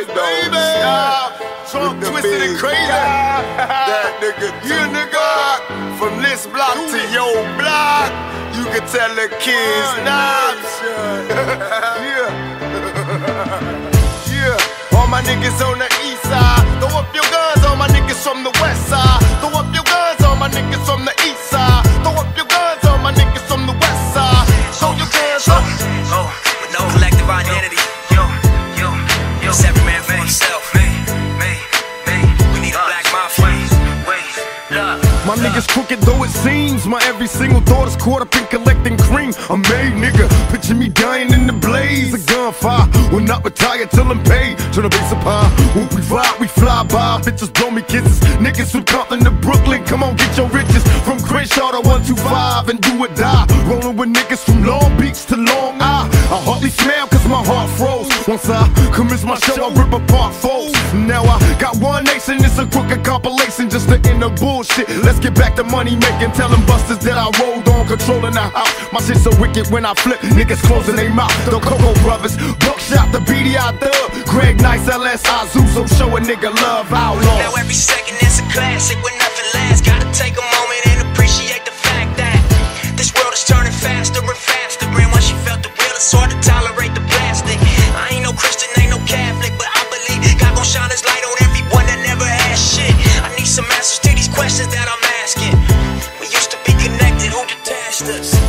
Life, baby. Trump twisted and crazy. that nigga, you nigga. From this block to your block, you can tell the kids not. yeah. yeah. All my niggas on the east side. Throw up your guns, all my niggas from the west side. Throw up your guns, all my niggas from the east side. Throw up your guns, all my niggas from the west side. Throw your guns up.
My niggas crooked though it seems. My every single thought is caught up in collecting cream. I'm made, nigga. Picture me dying in the blaze of gunfire. Will not retire till I'm paid. Tryna be supply. When we ride, we fly by. Bitches blow me kisses. Niggas from Compton to Brooklyn. Come on, get your riches. From Crenshaw to 125 and do or die. Rolling with niggas from Long Beach to Long Island. I hardly smell cause my heart froze. Once I commence my show, I rip apart foes. Now I got one nation, it's a crooked compilation just to end the bullshit. Let's get back to money making, telling busters that I rolled on, controlling the house. My shit so wicked when I flip, niggas closing their mouth. The Cocoa Brovaz, Buckshot, the BDI Thug, Greg Nice, LS, Azu, so show a nigga love, outlaw.
Now every second is a classic when nothing lasts. Gotta take a moment and appreciate the fact that this world is turning faster and faster. And once you felt the real, it's hard to tolerate the questions that I'm asking. We used to be connected, who detached us?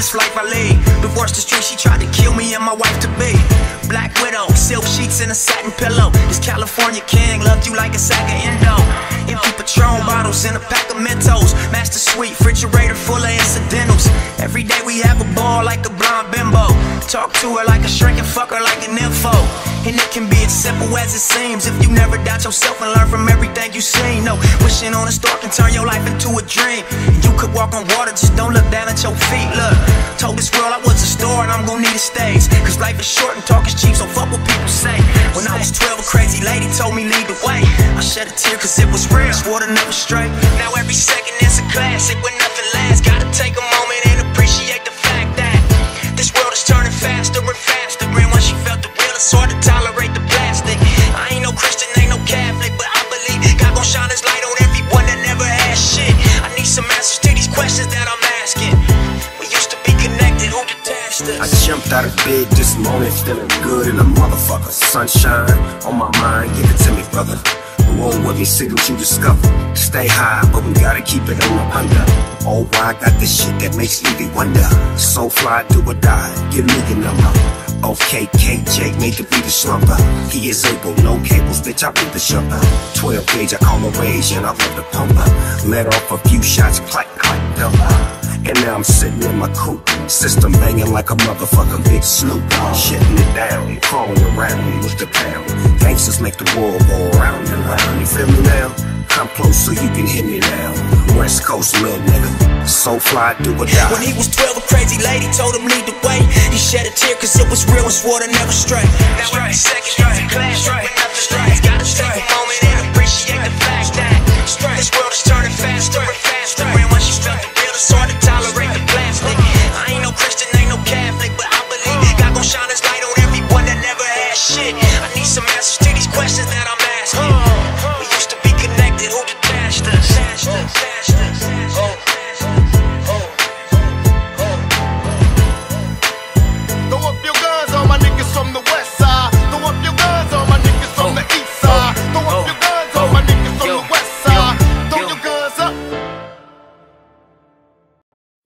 This life I lead. The street, she tried to kill me and my wife to be. Black widow, silk sheets and a satin pillow. This California king loved you like a sack of endo. Empty Patron bottles and a pack of Mentos. Master suite, refrigerator full of incidentals. Every day we have a ball like a blonde bimbo. Talk to her like a shrink and fuck her like an info. And it can be as simple as it seems if you never doubt yourself and learn from everything you seen. No, wishing on a star can turn your life into a dream. You could walk on water, just don't look down at your feet. Look, told this world I was a star and I'm gonna need a stage. Cause life is short and talk is cheap, so fuck what people say. When I was 12, a crazy lady told me lead the way. I shed a tear cause it was real, swore to never stray. Now every second is a classic when nothing lasts. Gotta take a moment
motherfucker. Sunshine on my mind, give it to me, brother. Roll with me, see what you discover. Stay high, but we gotta keep it on the under. Oh, I got this shit that makes Stevie wonder. So fly, do or die, give me your number. Okay, KJ made the beat a slumber. He is able, no cables, bitch, I beat the shumper. 12 gauge, I call a rage, and I love the pumper. Let off a few shots, clack, clack, dumper. And now I'm sitting in my coupe, system banging like a motherfucking big snoop. Shitting it down, crawling around with the pound. Gangsters make the world go round and round. You feel me now? Come close so you can hear me now. West Coast little nigga, so fly, do or die.
When he was 12, a crazy lady told him lead the way. He shed a tear cause it was real and swore to never stray. Now every second is a class, when nothing lasts. Gotta take a moment and appreciate the fact that this world is turning faster and faster. And once you felt the real, it's hard to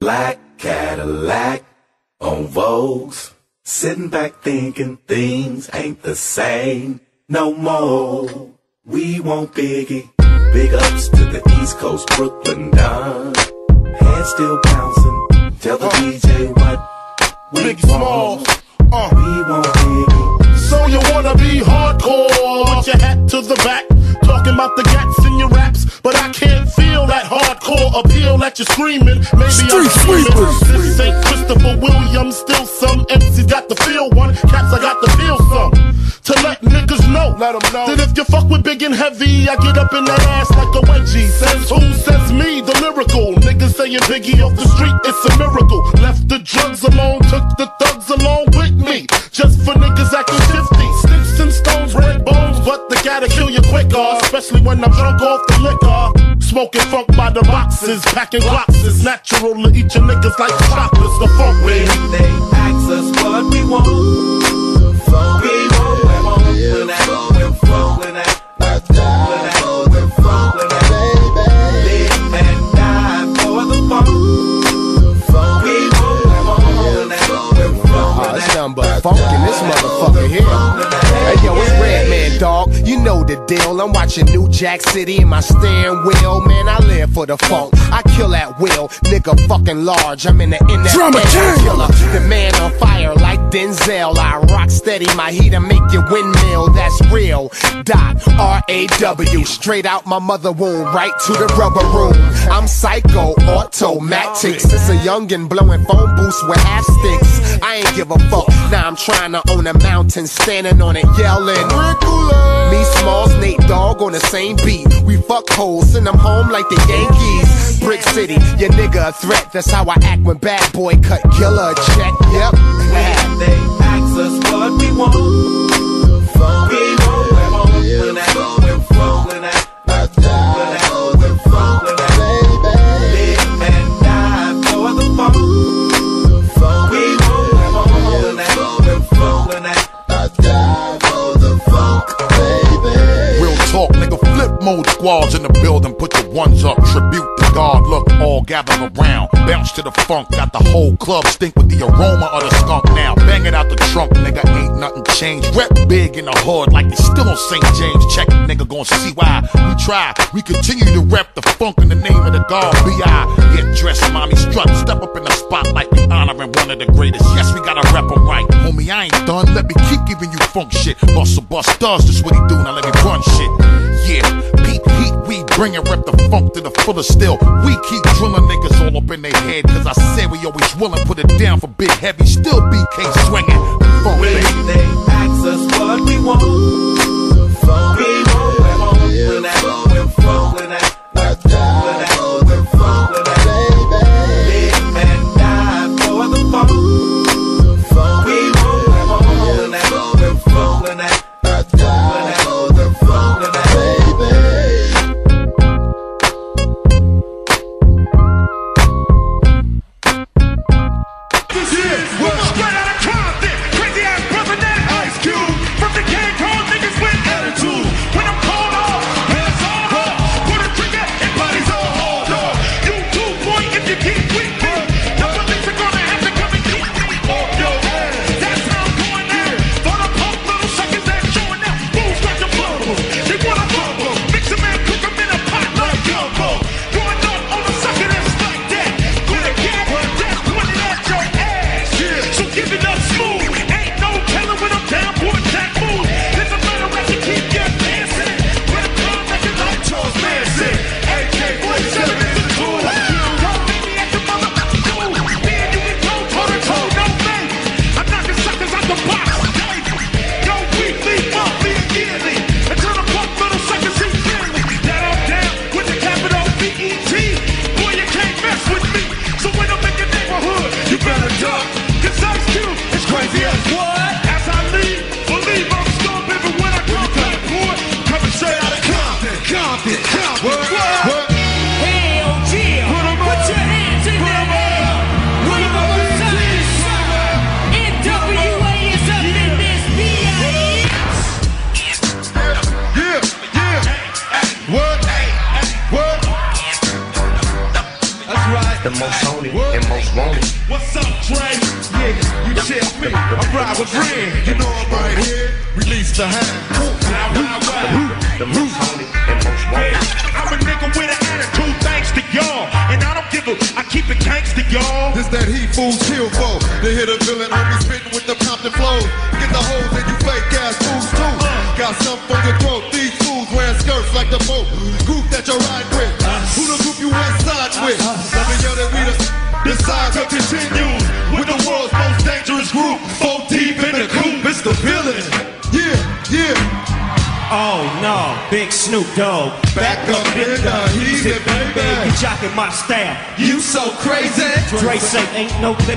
Black Cadillac on Vogues. Sitting back thinking things ain't the same no more. We want Biggie. Big ups to the East Coast, Brooklyn Don. head still bouncing. Tell the DJ what we
Big
want.
Smalls. Uh.
We want Biggie.
So you wanna be hardcore Put your hat to the back, talking about the gats in your raps, but I can't feel that hardcore appeal that you're screaming. Maybe I'm
Street
screaming.
sweepers.
This ain't Christopher Williams, still some MCs got to feel one, cats I got to feel some. To let niggas know, let 'em know that if you fuck with big and heavy, I get up in that ass like a wedgie. Says who? Says me, the lyrical. Niggas saying Biggie off the street, it's a miracle. Left the drugs alone, took the thugs along with me. Just for niggas acting shifty. Gotta kill you quicker. Especially when I'm drunk off the liquor. Smoking funk by the boxes, packing boxes. Natural to eat your niggas like chocolates, the funk way.
They ask us what we want. We want, we want, when funk, the
deal. I'm watching New Jack City in my steering wheel. Man, I live for the funk. I kill at will. Nigga fucking large. I'm in the in
Drama King.
killer. The man on fire like Denzel. I rock steady. My heat and make you windmill. That's real. Dot R A W. Straight out my mother womb. Right to the rubber room. I'm psycho. automatic. It's a youngin' blowing phone booths with half sticks. I ain't give a fuck. Now I'm trying to own a mountain. Standing on it yelling. Me, Nate Dogg on the same beat. We fuck hoes, send them home like the Yankees. Brick City, your nigga a threat. That's how I act when bad boy cut killer check. Yep.
They ask us what we want.
Mode squads in the building, put your ones up, tribute to God, look, all gather around, bounce to the funk, got the whole club stink with the aroma of the skunk. Now, bang it out the trunk, nigga, ain't nothing changed, rep big in the hood like they still on St. James, check it, nigga, gon' see why, we try, we continue to rep the funk in the name of the God, B.I., get dressed, mommy, strut, step up in the spotlight, we honoring one of the greatest, yes, we gotta rep 'em right, homie, I ain't done, let me keep giving you funk shit, Bustle bust does, this what he do, now let me run shit, yeah, Pete Heat, we bring and rep the funk to the fullest still. We keep drilling niggas all up in their head, cause I said we always willing, put it down for big heavy, still BK swinging. Funk,
They
baby.
ask us what we want. We want, we want, when that, when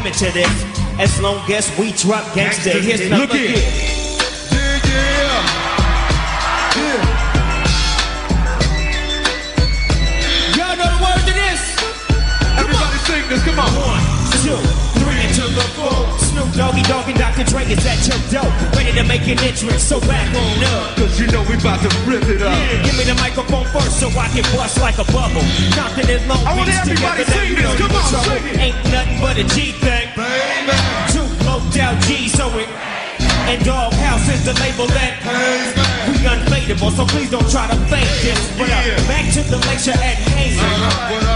ain't to this.
As long as we drop gangsta, here's
Look here. Yeah, yeah. Yeah.
Y'all know the words to this.
Everybody sing this, come on.
One, two, three, and to the four. Snoop Doggy Dogg and Dr. Dre is at your door. Ready to make an entrance, so back on up.
Cause you know we about to rip it up.
Yeah, give me the microphone first so I can bust like a bubble. Compton and Long
I want everybody sing this. Come on, sing.
Ain't nothing but a G thing. Two low down G, so it. And Doghouse is the label that we unfadable, so please don't try to fake this. But uh, back to the lecture at hand.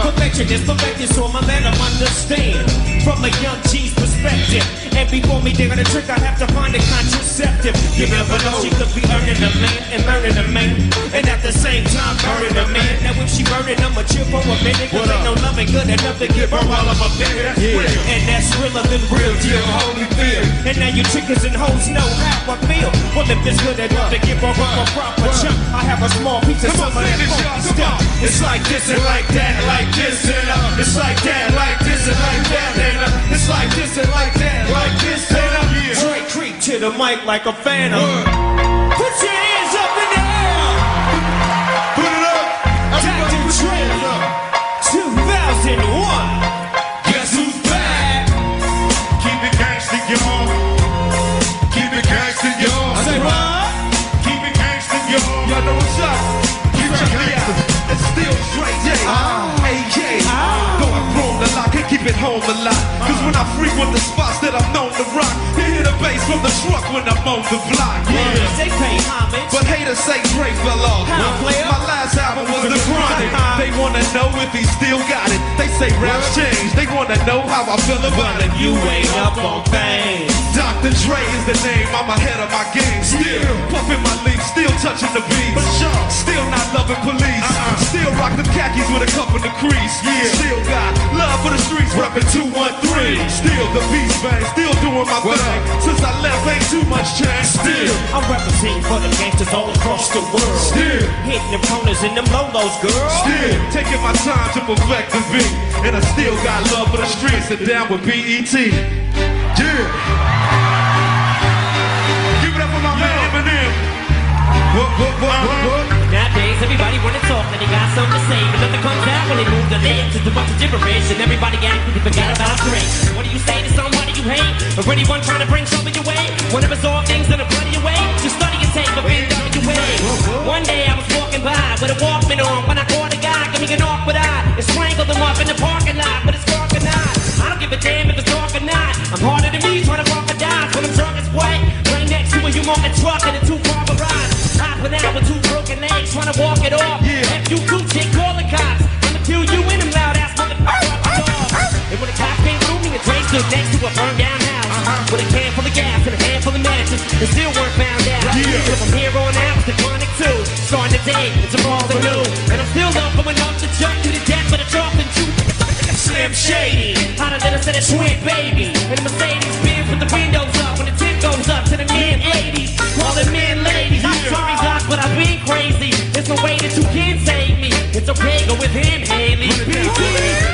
Perfectionist, perfected, so I'ma let them understand from a young G's perspective. And before me digging a trick, I have to find a contraceptive. You never know, she could be earning a man and learning a man, and at the same time burning a man. Now if she burning, I'ma chill for a minute, cause ain't no loving good enough to give her all of a bit. And that's realer than real deal, holy feel. And now you trickers and hoes know how I feel. Well, if it's good enough to give her up a proper chunk, I have a small piece of some of that funky stuff. It's like this and like that, like this and uh, it's like that, like this and like that, and uh, it's like this and like that, like this and uh, Dre creep to the mic like a phantom.
Home a lot. Cause when I frequent the spots that I'm known to rock, the bass from the truck when I'm on the block.
Yeah, they pay homage.
But haters say Dre fell off. My last album was The Chronic. They wanna know if he still got it. They say raps change. They wanna know how I feel about it.
You ain't up on things.
Dr. Dre is the name, I'm ahead of my game. Still puffing my leaf, still touching the beat. Still not loving police. Uh-uh. Still rock the khakis with a cup in the crease. Yeah. Still got love for the streets, reppin' 213. Still the beast bang, still doing my thing. Since I left, ain't too much change. Still.
I'm representing for the gangsters all across the world.
Still.
Hitting them corners and them lolos, girl.
Still taking my time to perfect the beat, and I still got love for the streets and down with BET. Yeah. Give it up for my man Eminem. What, what, what, what, what?
Everybody wanna talk, and they got something to say, but nothing comes out when they move their lips. It's a bunch of gibberish, and everybody acts like they forgot about grace. What do you say to somebody you hate, or anyone trying to bring trouble your way? Wanna resolve things in a bloody way? Just study and take a bit of your way. One day I was walking by with a Walkman on when I caught a guy, give me an awkward eye, and strangled him up in the parking lot, but it's dark or not. I don't give a damn if it's dark or not. I'm harder than me, trying to rock or die when I'm drunk as white. Right next to a humongous truck in trying to walk it off. If you do, chick, call the cops. I'ma kill you in them loud ass motherfuckers. And when the cops came through me, a train stood next to a burned down house. Uh-huh. With a can full of gas and a handful of matches, and still weren't found out. So from here on out, it's the chronic two. Starting today, it's a all new. And I'm still up going up the jump to the death with a chalk and shoot. Slim Shady, hotter than a set of twin baby. And the Mercedes Benz with the windows up when the tip goes up to the men ladies. Call them men ladies. I'm sorry, Doc, but I've been crazy. There's no way that you can save me. It's okay, go with him, Hailie.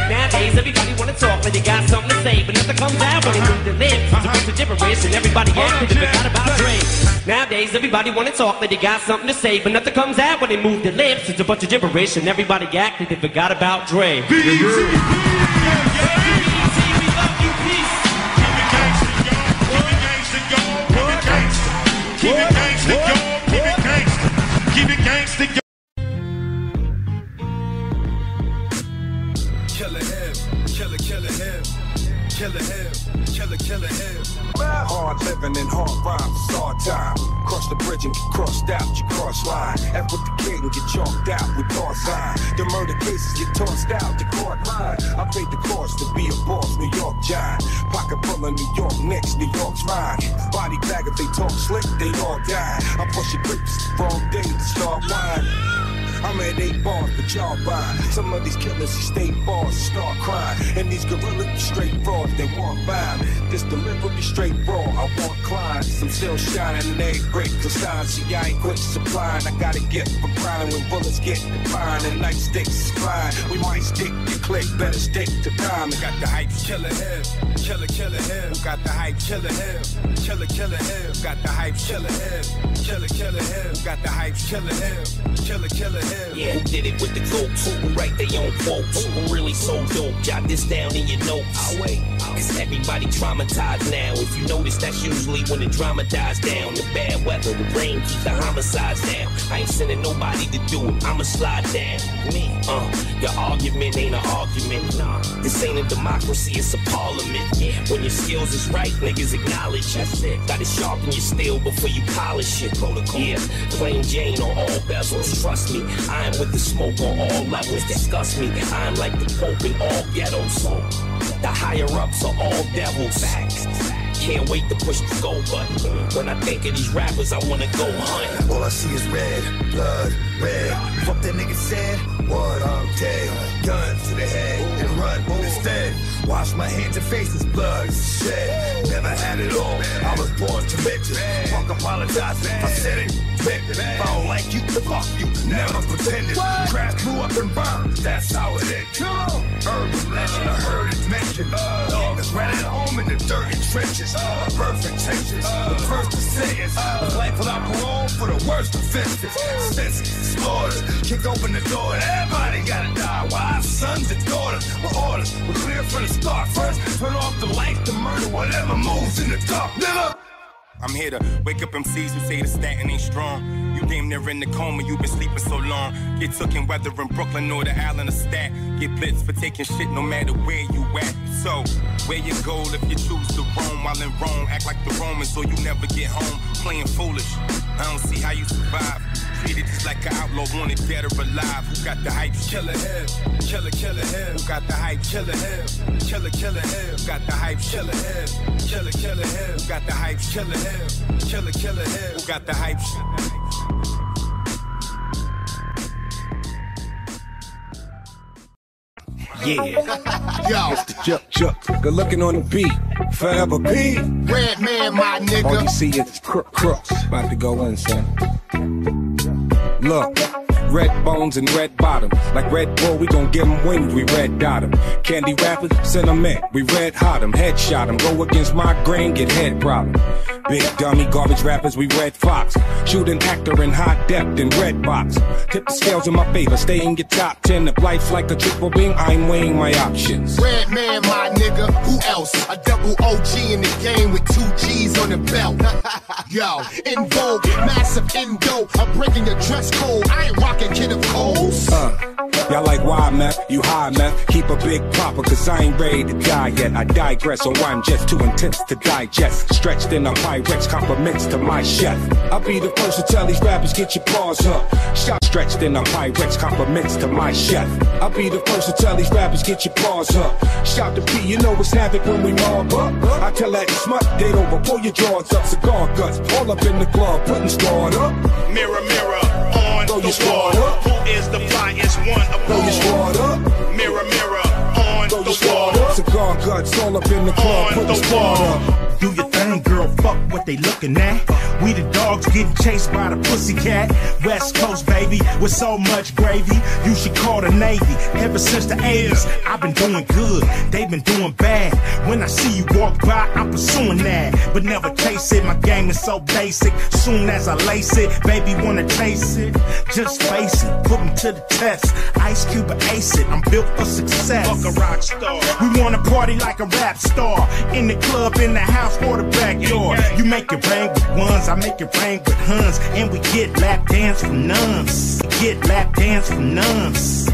Nowadays, everybody wanna talk, but they got something to say, but nothing comes out when they move their lips. It's a bunch of gibberish, and everybody acting they forgot about Dre. Nowadays, everybody wanna talk, but they got something to say, but nothing comes out when they move their lips. It's a bunch of gibberish, and everybody acting they forgot about Dre.
Keep it gangsta, y'all.
Killer him, killer, killer
hell.
Hard living and hard rhymes, it's all time. Cross the bridge and get crossed out, you cross line. F with the kid and get chalked out with bar sign. The murder cases get tossed out, the court line. I paid the cost to be a boss, New York giant. Pocket full of New York Knicks, New York's mine. Body bag if they talk slick, they all die. I push your grips, wrong day to start wine. I'm at eight bars, but y'all buy. Some of these killers, you stay bars, start crying. And these gorillas, be straight frauds, they walk by. This delivery straight raw, I want clients. I'm still shining and they break the signs. See, I ain't quit supplying. I gotta get for grinding when bullets get defined and nightsticks is flying. We might stick to click, better stick to time.
Got the hype, killer hell, killer, killer hell. Got the hype, killer hell, killer, killer hell. Got the hype, killer hell, killer, killer hell. Got the hype, killer hell, killer, killer hell.
Yeah, who did it with the goat? Who write their own quotes? Who really so dope? Jot this down in your notes. Wait. Cause everybody traumatized now. If you notice, that's usually when the drama dies down. The bad weather, the rain keep the homicides down. I ain't sending nobody to do it. I'ma slide down. Me, uh, your argument ain't an argument. Nah, this ain't a democracy, it's a parliament. When your skills is right, niggas acknowledge That's it. Gotta sharpen your steel before you polish it. Protocol. Yeah, plain Jane on all bezels. Trust me, I am with the smoke on all levels. Disgust me, I am like the Pope in all ghettos. The higher ups are all devils. Can't wait to push the go button. When I think of these rappers, I wanna go hunt.
All I see is red, blood, red. Fuck that nigga said, what I'm dead. Gun to the head and run instead. Wash my hands and faces, blood is shed. Never had it all. I was born to mention. Fuck apologize if I said it. It. If I don't like you, fuck you. Never pretended. Crash blew up and burned. That's how it is. Urban legend, I heard it mentioned. Oh. Dogs ran at home in the dirty trenches. Oh. Perfect tensions. Oh. The first to say a life without parole for the worst offenses. Senses, slaughters. Kick open the door everybody gotta die. Wives, sons, and daughters. My orders were clear from the start. First, turn off the lights the murder whatever moves in the dark. Nigga!
I'm here to wake up MCs who say the statin ain't strong. You damn near in the coma, you been sleeping so long. Get took in weather in Brooklyn or the island of Stat. Get blitzed for taking shit no matter where you at. So, where you go if you choose to roam while in Rome? Act like the Romans so you never get home. Playing foolish. I don't see how you survive. Treated just like an outlaw, wanted dead or alive. Who got the hype? Killer hell, killer, killer hell. Who got the hype? Killer hell, killer, killer hell. Got the hype? Killer hell, killer, killer hell. Got the hype? Killer hell, killer, killer hell. Who got the hype?
Yeah.
Yo,
Chuck, Chuck, good looking on the beat. Forever P.
Redman, my nigga.
All
nigga.
you see is crook crooks. About to go in, son. Look. Red bones and red bottoms. Like Red Bull, we gon' give 'em wings, we red dot dot 'em. Candy rappers, sentiment, we red hot 'em. Headshot 'em. Go against my grain, get head problem. Big dummy garbage rappers, we red fox. Shooting actor in high depth in red box. Tip the scales in my favor, stay in your top 10. If life's like a triple beam, I'm weighing my options.
Redman, my nigga. Who else? A double OG in the game with two G's on the belt. Yo, in vogue, massive indo. I'm breaking your dress code. I ain't rocking kid of coals.
Uh, y'all like why, meth? You high, meth? Keep a big popper, cause I ain't ready to die yet. I digress on why I'm just too intense to digest. Stretched in a Pyrex, compliments to my chef. I'll be the first to tell these rappers, get your paws up. Shot stretched in a Pyrex, compliments to my chef. I'll be the first to tell these rappers, get your paws up. Shout to P, you know it's havoc when we mob up. I tell that smut, they over, pull your drawers up, cigar guts. All up in the club, putting squad up.
Mirror, mirror, on
Throw
the
your squad up.
Is the flyest one of
Throw your
all?
up.
Mirror, mirror, the
your squad Cigar guts all up in the club, put the
the
squad up.
Do your thing, girl. Fuck what they looking at. We the dogs getting chased by the pussycat. West Coast, baby, with so much gravy. You should call the Navy. Ever since the 80s, I've been doing good. They've been doing bad. When I see you walk by, I'm pursuing that. But never chase it. My game is so basic. Soon as I lace it, baby, wanna chase it. Just face it. put Put 'em to the test. Ice Cube ace it. I'm built for success. Fuck a rock star. We wanna party like a rap star. In the club, in the house, or the backyard. You make it rain with ones, I make it rain with huns. And we get lap dance from nuns. Get lap dance from nuns.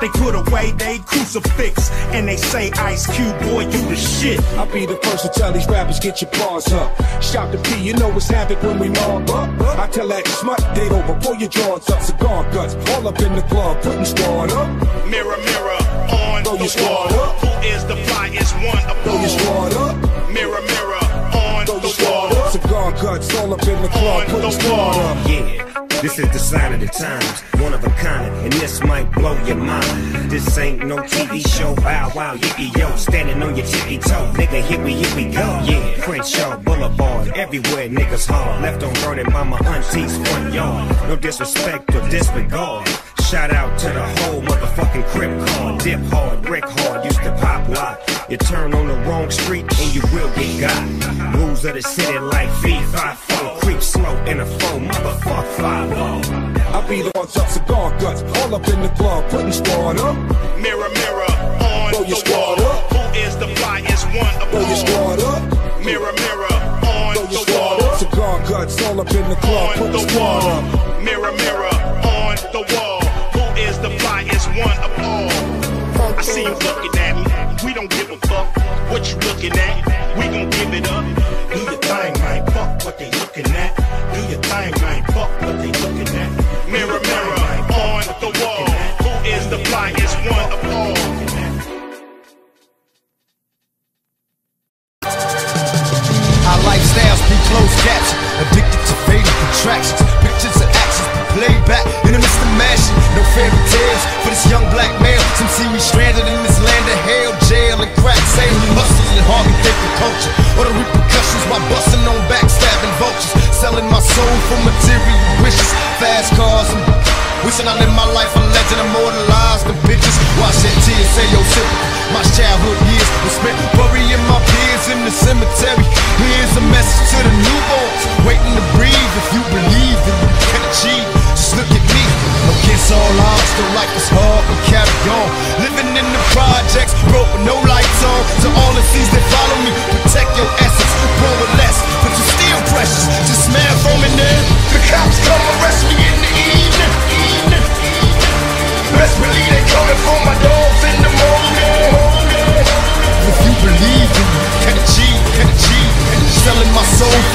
They put away they crucifix and they say, Ice Cube, boy, you the shit.
I'll be the first to tell these rappers, get your paws up. Shout to P, you know it's havoc when we mob up. I tell that smut date over, pull your drawers up, cigar guts, all up in the club, putting squad up.
Mirror, mirror, on
Throw your squad up.
Who is the flyest one of
Throw your squad up.
Mirror, mirror, on
Throw
the
squad
wall.
up. Cigar guts, all up in the club, putting squad up.
Yeah, this is the sign of the times, one of a kind, and this might blow your mind. This ain't no TV show, bow wow, yippee yo, standing on your tippy toe, nigga, here we, here we go. Yeah, Crenshaw Boulevard, everywhere niggas hard, left on burning by my auntie's front yard. No disrespect or disregard. Shout out to the whole motherfucking crib car, dip hard, brick hard, used to pop lock. You turn on the wrong street and you will get got. Rules of the city like fee, five, four, creep slow in a four, motherfuck five, oh.
I be the one up cigar guts, all up in the club, putting squad up.
Mirror, mirror, on
Throw your
the wall.
squad up.
Who is the flyest one of
Throw your squad up.
Mirror, mirror, on
your
the
squad
wall.
Cigar guts, all up in the club,
on
putting squad up.
Mirror, mirror, see you looking at me. We don't give a fuck what you looking at. We gon' give it up.
Cemetery.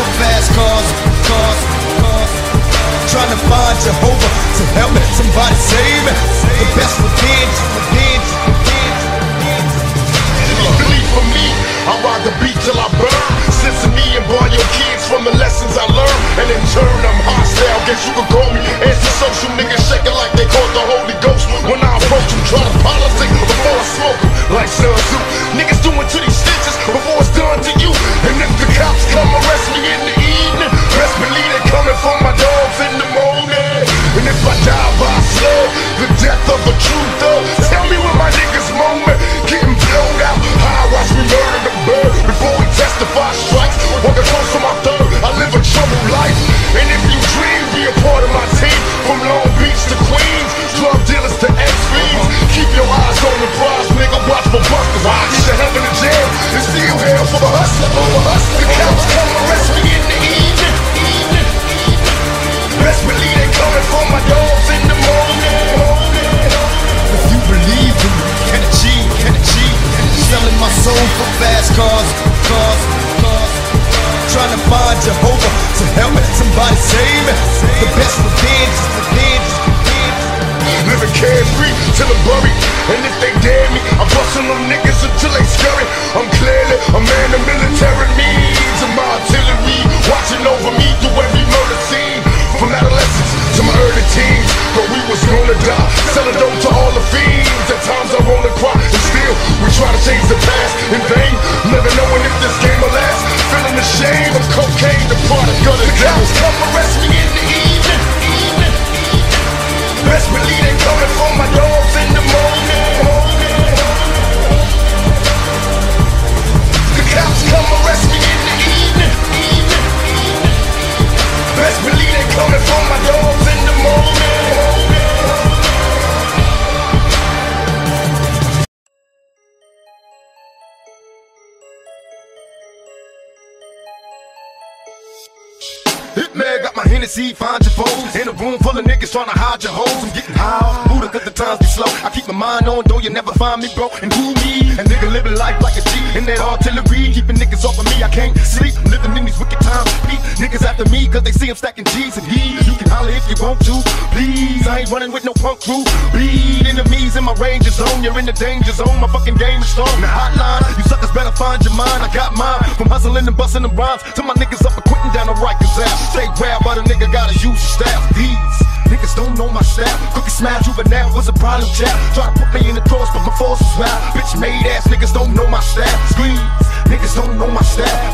For fast cars, cars, cars. Trying to find Jehovah to help me, somebody save me. The best revenge, revenge, revenge, revenge.
Believe for me, I ride the beat till I burn. And your kids from the lessons I learned. And in turn, I'm hostile. Guess you could call me antisocial niggas shaking like they caught the Holy Ghost. When I approach them, try to politic before I smoke. Like Sun Tzu. Niggas doing to these stitches before it's done to you. And if the cops come arrest me in the evening, best believe they coming for my dogs in the morning. And if I die by slug, the death of a true thug, tell me when my niggas moment getting blown out. I watch me murder the bird before we testify. Walking close to my third, I live a troubled life. And if you dream, be a part of my team. From Long Beach to Queens, drug dealers to ex-fiends. Keep your eyes on the prize, nigga. Watch for busters. Either heaven or jail, and still hell for the hustler. The hustler. The cops come arrest me in the evening. evening. Best believe they coming for my dogs in the morning.
If you believe in you can achieve, can achieve. Selling my soul for fast cars, cars. Trying to find Jehovah to help me, somebody save me. The best revenge is revenge.
Living carefree till I'm buried. And if they dare me, I'm busting them niggas until they scurry. I'm clearly a man of trying to hide your hoes. I'm getting high Buddha cause the times be slow. I keep my mind on, though you never find me, bro. And who me? A nigga living life like a G. In that artillery, keeping niggas off of me. I can't sleep. Living in these wicked times. Beat niggas after me cause they see I'm stacking G's and E's. You can holler if you want to. Please, I ain't running with no punk crew. Bleed enemies in my ranger zone. You're in the danger zone. My fucking game is strong. The hotline, you suckers better find your mind. I got mine. From hustling and busting them rhymes to my niggas up and quitting down the Rikers ass. Stay rap, but a nigga gotta use your staff. These niggas don't know my style. Cookie smile juvenile was a problem child. Try to put me in the cross, but my force was wild. Bitch made ass niggas don't know my style. Squeeze. Niggas don't know my style.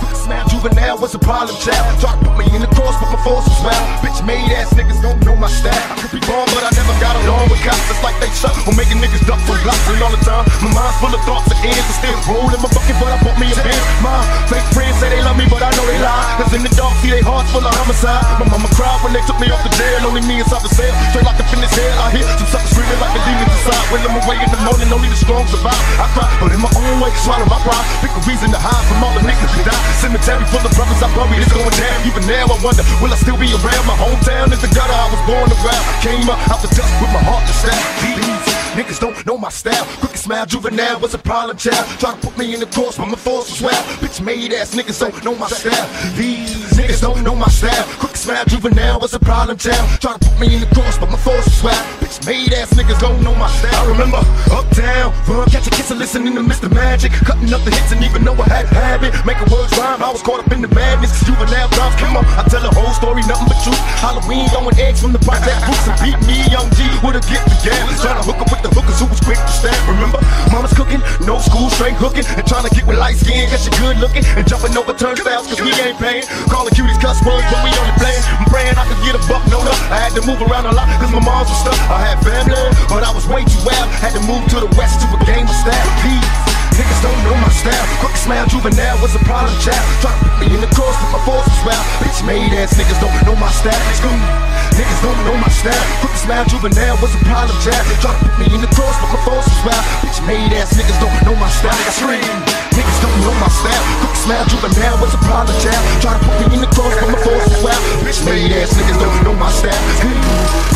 Juvenile was a problem child. Try to put me in the cross, but my force was wild. Bitch made ass niggas don't know my style. I could be born, but I never got along with cops. It's like they suck on making niggas duck for blocks and all the time. My mind's full of thoughts and ends. I still roll in my bucket, but I bought me a Benz. My fake friends say they love me, but I know they lie. Cause in the dark, see they hearts full of homicide. My mama cried when they took me off the jail. Only me inside the cell. Straight like the finish hell. I hear some suckers screaming like the demons inside. When I'm away in the morning, only the strong survive. I cry, but in my own way, swallow my pride. Pick a reason to hide from all the niggas that die. Cemetery full of brothers I buried, it's going down. Even now, I wonder, will I still be around? My hometown is the gutter I was born around. Came up out the dust with my heart to stab. Niggas don't know my style. Crooked smile, juvenile was a problem child. Try to put me in the course, but my force was wild. Bitch made ass niggas don't know my style. These niggas don't know my style. Crooked smile, juvenile was a problem child. Try to put me in the course, but my force was wild. Bitch made ass niggas don't know my style. I remember uptown, run, catch a kiss and listening to Mr. Magic. Cutting up the hits and even know I had habit. Making words rhyme, I was caught up in the madness. Juvenile times, come on, I tell the whole story, nothing but truth. Halloween throwing eggs from the project boots and beat me, young G, with a gift again. Trying to hook up with the hookers who was quick to stand. Remember, mama's cooking, no school, straight hooking, and trying to get with light skin, cause you good looking, and jumping over turnstiles, cause we ain't paying. Calling cuties cuss words, but we only playing. I'm praying I could get a buck, no luck. I had to move around a lot, cause my mom's was stuck. I had family, but I was way too wild. Had to move to the west to a game of style. Please. Niggas don't know my style. Quick smile, juvenile was a problem child. Try to me in the course, but my force was wild. Bitch made ass niggas don't know my style. School. Niggas don't know my style. Quick smile, juvenile was a problem child. Try to put me in the course, but my force was wild. Bitch made ass niggas don't know my style. I scream. Niggas don't know my style. Quick smile, juvenile was a problem child. Try to put me in the cross, but my force was wild. Bitch made ass niggas don't know my style.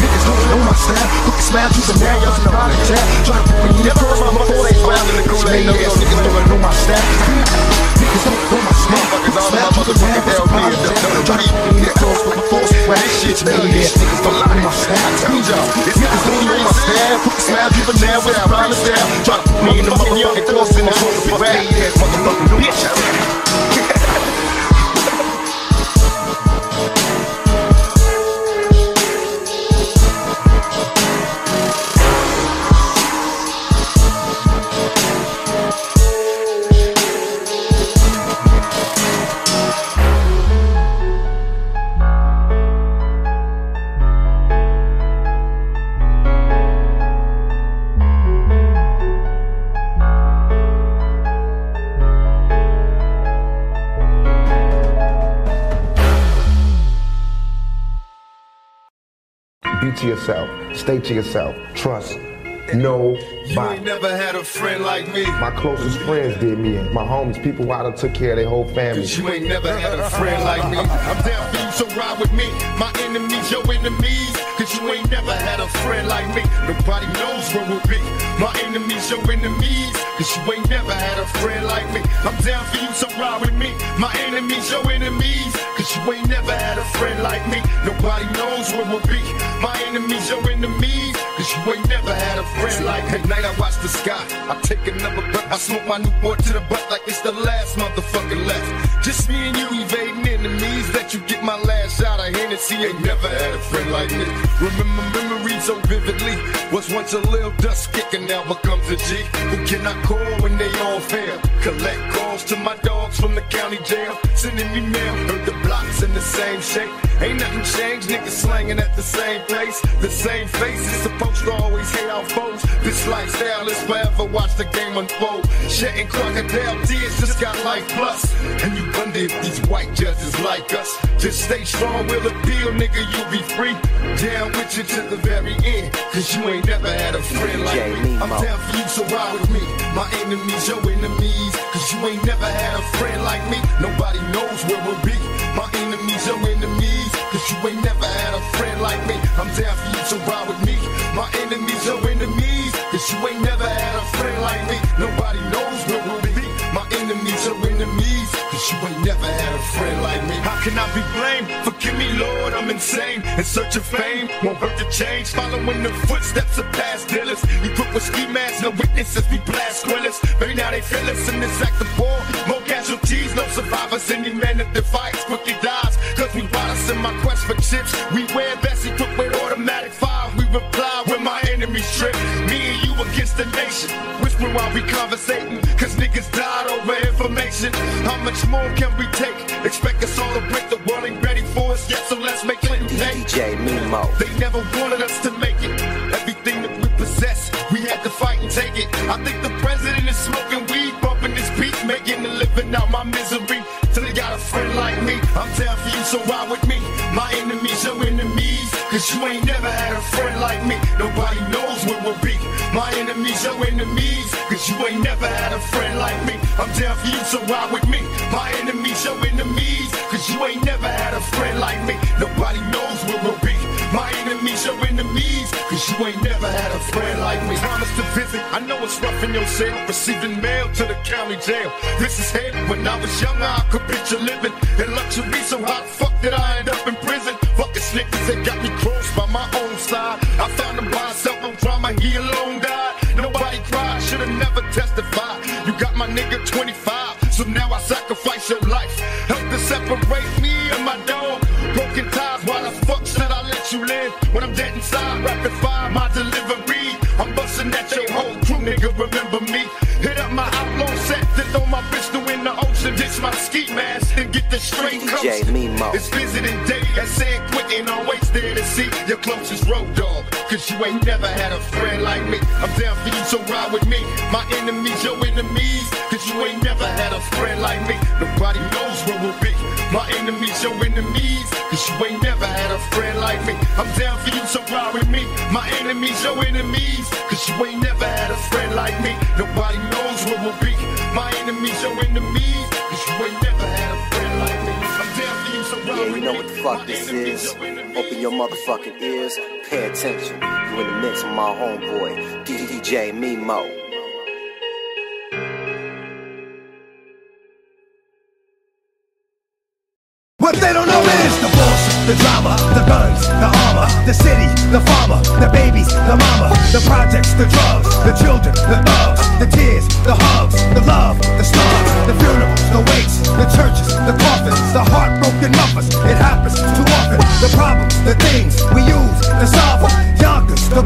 Niggas don't know my style. Quick smile, juvenile was a problem child. Try to put me in the cross, but my force was wild. Bitch made ass niggas don't know my style. Niggas don't know my style. Quick smile, juvenile was a problem child. Try to put me in the cross, but my force was wild. Bitch made ass niggas don't know my style. Niggas don't know my style. Quick smile, juvenile was a problem child. Try to put me in the motherfucking course, and the force was wild. Motherfucking bitch.
Yourself. Stay to yourself. Trust nobody.
You ain't never had a friend like me.
My closest friends did me in. My homies, people who I done took care of their whole family.
Cause you ain't never had a friend like me. I'm down for you, so ride with me. My enemies, your enemies. Cause you ain't never had a friend like me. Nobody knows where we'll be. My enemies, your enemies. Cause you ain't never had a friend like me. I'm down for you, so ride with me. My enemies, your enemies. Cause you ain't never had a friend like me. Nobody knows where we'll be. My enemies, your enemies. Cause you ain't never had a friend like me. At night I watch the sky. I take another breath. I smoke my Newport to the butt like it's the last motherfucker left. Just me and you evading enemies. That you get my last shot of Hennessy. Ain't never had a friend like me. Remember memories so vividly. Was once a little dust kicker, now becomes a G. Who can I call when they all fail? Collect calls to my dogs from the county jail. Sending me mail. Heard the blocks in the same shape. Ain't nothing changed, niggas slanging at the same place. The same faces supposed to always hate our foes. This lifestyle is forever, watch the game unfold. Shedding crocodile tears just got life plus. And you wonder if these white judges like us. Just stay strong, we'll appeal, nigga, you'll be free. Down with you to the very end. Cause you ain't never had a friend like me. I'm down for you, so ride with me. My enemies, your enemies. Cause you ain't never had a friend like me. Nobody knows where we'll be. My enemies, your enemies. Cause you ain't never had a friend like me. I'm down for you to ride with me. My enemies, your enemies. Cause you ain't never had a friend like me. Nobody knows where we'll be. My enemies, your enemies. Cause you ain't never had a friend like me. How can I be blamed? Forgive me, Lord, I'm insane. In search of fame, won't hurt to change. Following the footsteps of past dealers. Equipped with ski masks, no witnesses, we blast squillers. Baby, now they feel us in this act of war. More casualties, no survivors. Any man that defies quickly dies. Cause we us in my quest for chips. We wear vests equipped with automatic fire. We reply when my enemies trip. Me and you against the nation. Whispering while we conversating. Cause niggas died over information. How much more can we take? Expect us all to break the world ain't ready for us yet. So let's make Clinton pay.
DJ Mimo.
They never wanted us to make it. Everything that we possess, we had to fight and take it. I think the president is smoking weed, bumping his beat, making a living out my misery. Till he got a friend like me. I'm down for you, so ride with me. My enemies, your enemies. Cause you ain't never had a friend like me. Nobody knows where we'll be. My enemies, your enemies. Cause you ain't never had a friend like me. I'm down for you, so ride with me. My enemies, your enemies. Cause you ain't never had a friend like me. Nobody knows where we'll be. My enemies, your enemies. Cause you ain't never had a friend like me. Promise to visit. I know it's rough in your cell. Receiving mail to the county jail. This is hell. When I was younger, I could picture living in luxury. So how the fuck did I end up in prison? Fucking snickers that got me crossed by my own side. I found him by himself on drama. He alone never testified. You got my nigga 25. So now I sacrifice your life. Help to separate me and my dog. Broken ties. Why the fuck should I let you live when I'm dead inside? Rapid fire my delivery. I'm busting at your whole crew, nigga. Remember me? Hit up my outlaw set, then throw my pistol in the. Ditch my ski mask and get the straight coast. It's visiting day at San Quentin, always there to see your closest road dog. Cause you ain't never had a friend like me. I'm down for you, so ride with me. My enemies, your enemies. Cause you ain't never had a friend like me. Nobody knows where we'll be. My enemies, your enemies. Cause you ain't never had a friend like me. I'm down for you, so ride with me. My enemies, your enemies. Cause you ain't never had a friend like me. Nobody knows where we'll be. My enemies, your enemies. Cause you ain't never had a friend like me. I'm down for you, so ride
Yeah, you know what the fuck this is. Open your motherfucking ears. Pay attention. You in the mix with my homeboy, DJ Mimo.
What they don't know is the bullshit, the drama, the guns, the armor, the city, the farmer, the babies, the mama, the projects, the drugs, the children, the thugs, the tears, the hugs, the love, the stars, the funerals, the wakes, the churches, the coffins, the heartbroken mothers. It happens too often. The problems, the things we use to solve them. Yonkers, the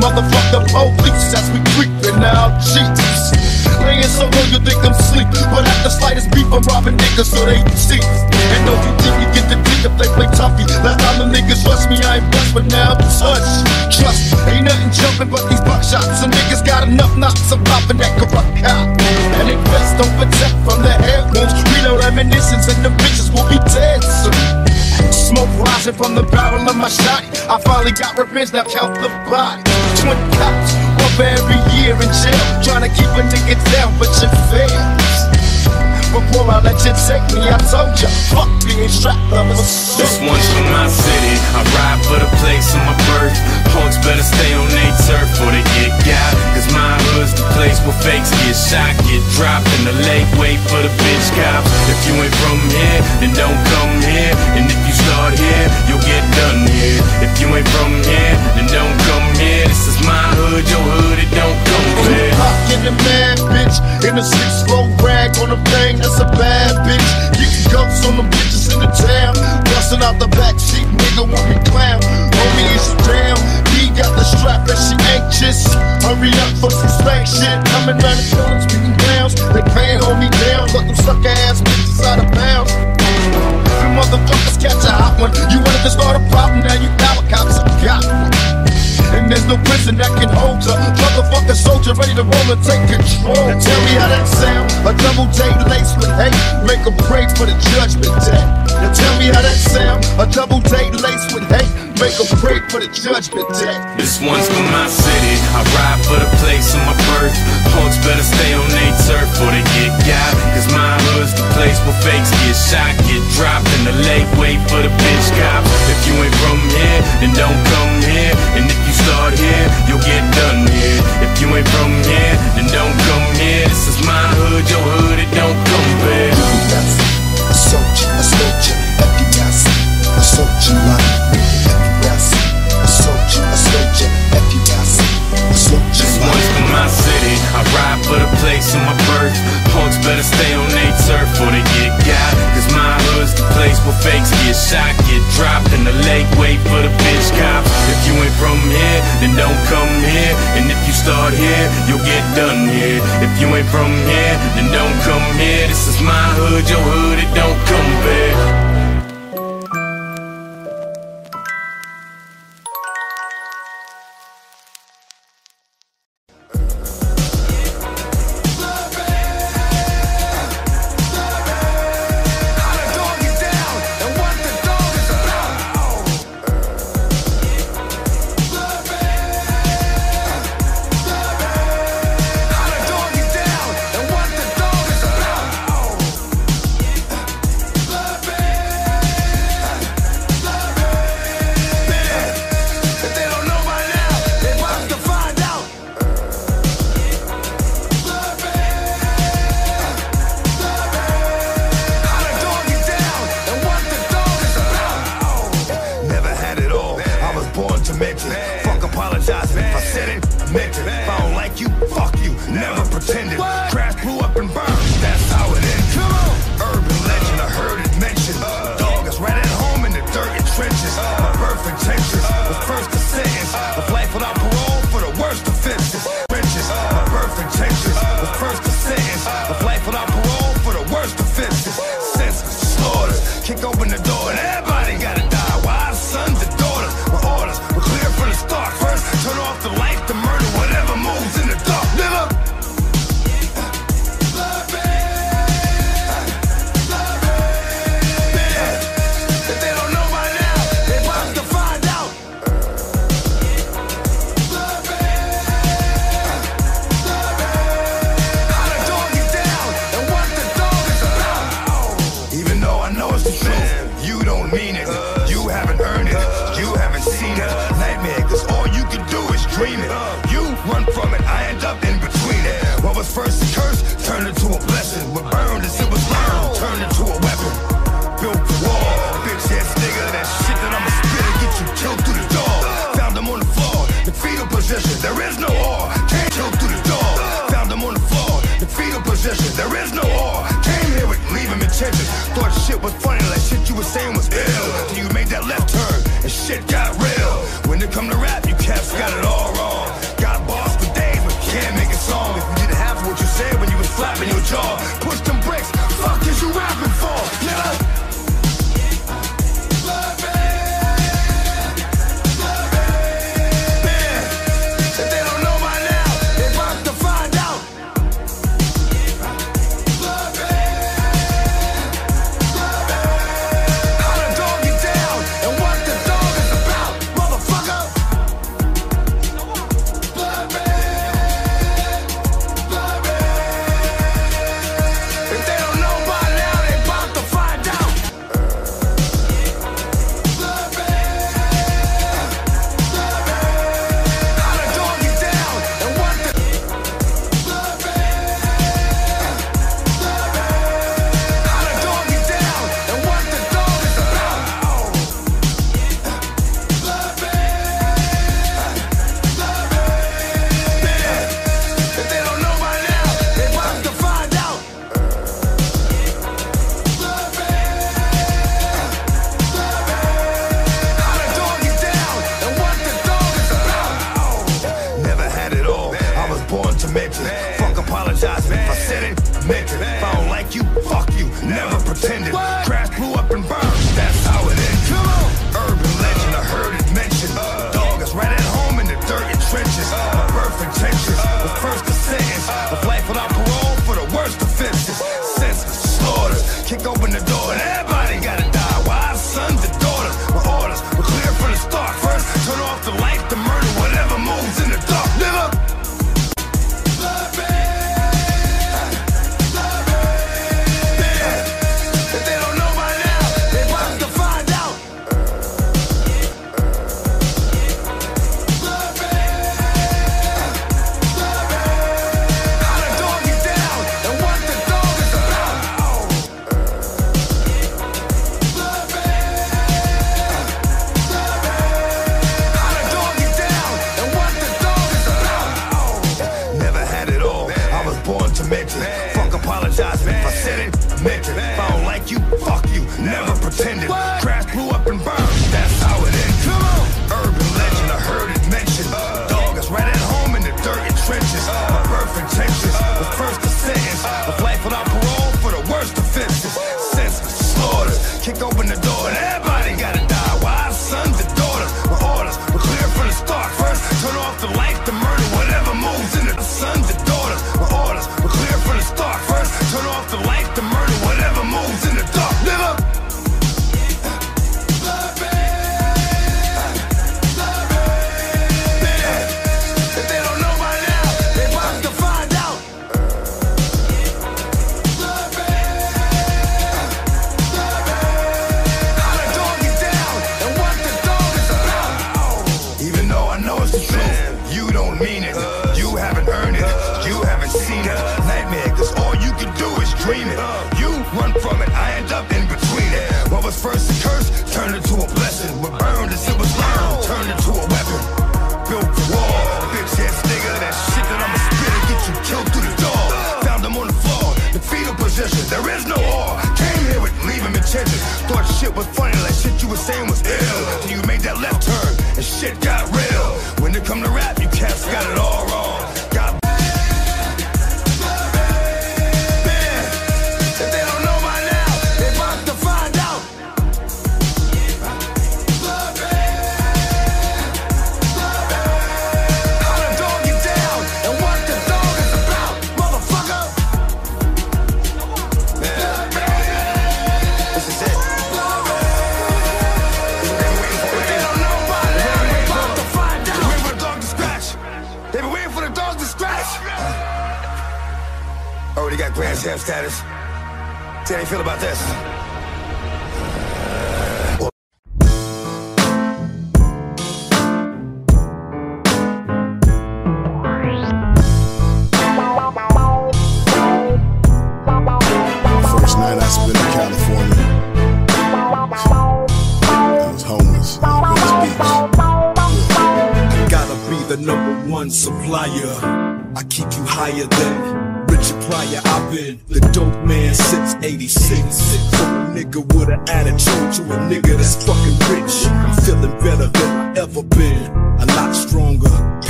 motherfucker police as we creeping out cheats. Laying so low you think I'm sleep, but at the
slightest beef I'm robbing niggas so they cheat. And don't you think you
get the dick if they play toughy? Last time the niggas rush me, I
ain't bust, but now I'm. Trust, ain't
nothing jumping but these buckshots. Some niggas got enough
knots, I'm popping that corrupt cop. And they best don't protect from the head wounds. Reload ammunitions and the bitches will be dead rising from the barrel of my shot. I finally got revenge, now count the body. Twin cops, one for every year in jail. Trying to keep a nigga down, but you fails. Before I let you take me, I told you, fuck being strapped up with
This one's from my city. I ride for the place of my birth. Punks better stay on they turf or they get got. Cause my hood's the place where fakes get shot, get dropped in the lake. Wait for the bitch cops. If you ain't from here, then don't come here. And if you start here, you'll get done here. If you ain't from here, then don't come here. This is my hood, your hood, it don't come fair.
Pop in the mad bitch in a six flow rag on a thing that's a bad bitch. Hurry up for some spank shit. Coming round the corner, speaking clowns. They can't hold me down. Let them sucker ass bitches out of bounds. You motherfuckers catch a hot one. You wanted to start a problem, now you power cops got one. And there's no prison that can hold ya. Motherfucker soldier ready to roll and take control. Tell me how that sound. A double date laced with hate. Make a break for the judgment day. Now tell me how that sound. A double date laced with hate. Make a break for the judgment day.
This one's for my city. I ride for the place of my birth. Punks better stay on they turf or they get got. Cause my hood's the place where fakes get shot, get dropped in the lake. Wait for the bitch cops. If you ain't from here, then don't come here. And if you start here, you'll get done here. If you ain't from here, then don't come here. This is my hood, your hood, it don't come fair.
I soldier, I soldier, FUS, I FUS, I I soldier
This one's from my city. I ride for the place of my birth. Punks better stay on they turf they get got. Cause my hood's the place where fakes get shot, get dropped in the lake. Wait for the bitch cops. If you ain't from here, then don't come here. And if you start here, you'll get done here. If you ain't from here, then don't come here. This is my hood, your hood, it don't come back.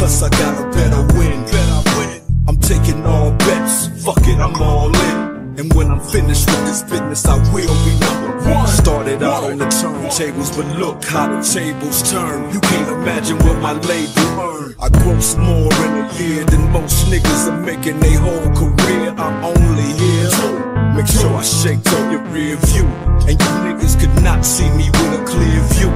Plus I got a better win. I'm taking all bets. Fuck it, I'm all in. And when I'm finished with this business, I will be number one. Started out on the turntables, but look how the tables turn. You can't imagine what my label earned. I gross more in a year than most niggas are making their whole career. I'm only here to make sure I shake on your rear view. And you niggas could not see me with a clear view.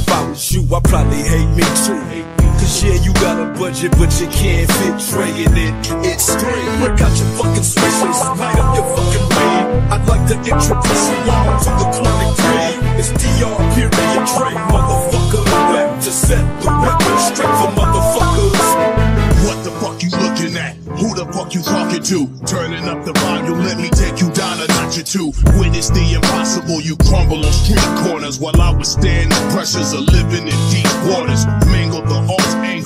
If I was you, I'd probably hate me too. Cause yeah, you got a budget, but you can't fit Dre in it. It's green. Break out your fucking switches, light up your fucking weed. I'd like to introduce you all to the clinic tree. It's DR period Dre, motherfucker. Back to set the record straight for motherfuckers.
What the fuck you looking at? Who the fuck you talking to? Turning up the volume, let me take you down a notch or two. Witness the impossible, you crumble on street corners while I withstand the pressures of living in deep waters. Man,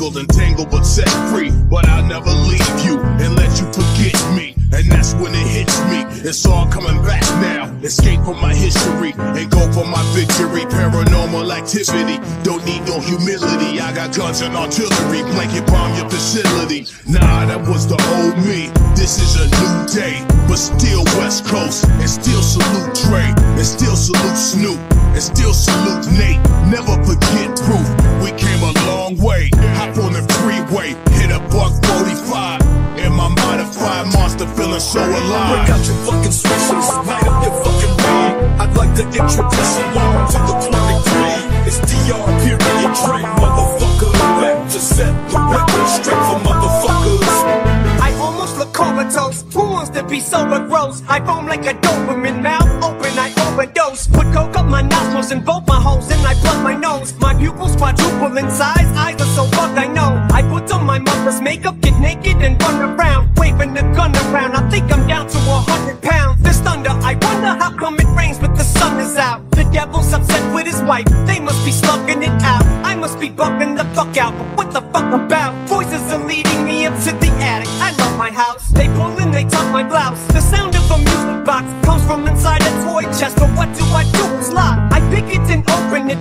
tangled and tangled but set free. But I'll never leave you and let you forget me. And that's when it hits me. It's all coming back now. Escape from my history and go for my victory. Paranormal activity. Don't need no humility. I got guns and artillery. Blanket bomb your facility. Nah, that was the old me. This is a new day. But still West Coast. And still salute Dre. And still salute Snoop and still salute Nate. Never forget proof. We came a long way. Hop on the freeway, hit a buck 45. In my modified monster, feeling so alive.
Break out your fucking switches, light up your fucking weed. I'd like to introduce you all to the chronic three. It's DR period Dre, motherfucker. Back to set the record straight for motherfuckers.
I almost look comatose. Who wants to be sober gross? I foam like a Doberman, mouth open, I overdose. Put coke up my nostrils and both my holes, and I plug my nose. My pupils quadruple in size, eyes are so bugged, I know. I put on my mother's makeup, get naked and run around, waving the gun around. I think I'm down to a hundred pounds. There's thunder, I wonder how come it rains, but the sun is out. The devil's upset with his wife, they must be slugging it out. I must be bugging the fuck out, but what the fuck about? Voices are leading me up to the attic. I love my house. They pull and they tuck my blouse.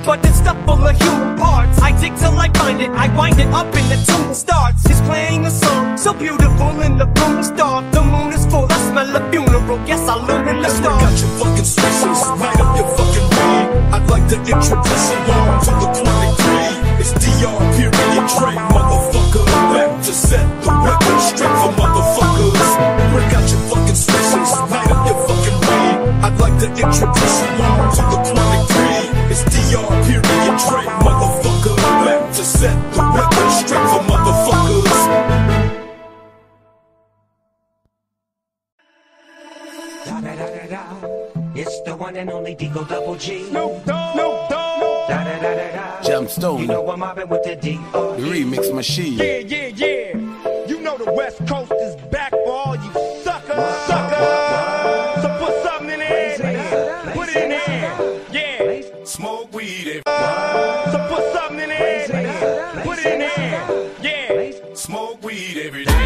But it's stuffed full of human parts. I dig till I find it. I wind it up and the tune starts. He's playing a song so beautiful in the room is dark. The moon is full. I smell a funeral. Yes, I live in the stars.
out your fucking switches, light up your fucking weed. I'd like to introduce you all to the chronic three. It's DR period Dre, motherfucker. Back to set the record straight for motherfuckers. Break out your fucking switches, light up your fucking weed. I'd like to introduce Back to set the record straight for motherfuckers.
Da da da da da. It's the one and only Deagle Double G.
Snoop Dogg. Snoop Dogg.
Da da da da da.
Gemstone.
You know I'm mobbing with the D.
The remix machine.
Yeah, yeah, yeah. You know the West Coast is back for all you suckers. Suckers. So put something in the air. Put it in the air. Yeah.
Smoke weed every
So put something in the air. Put it in. Yeah.
Smoke weed every day.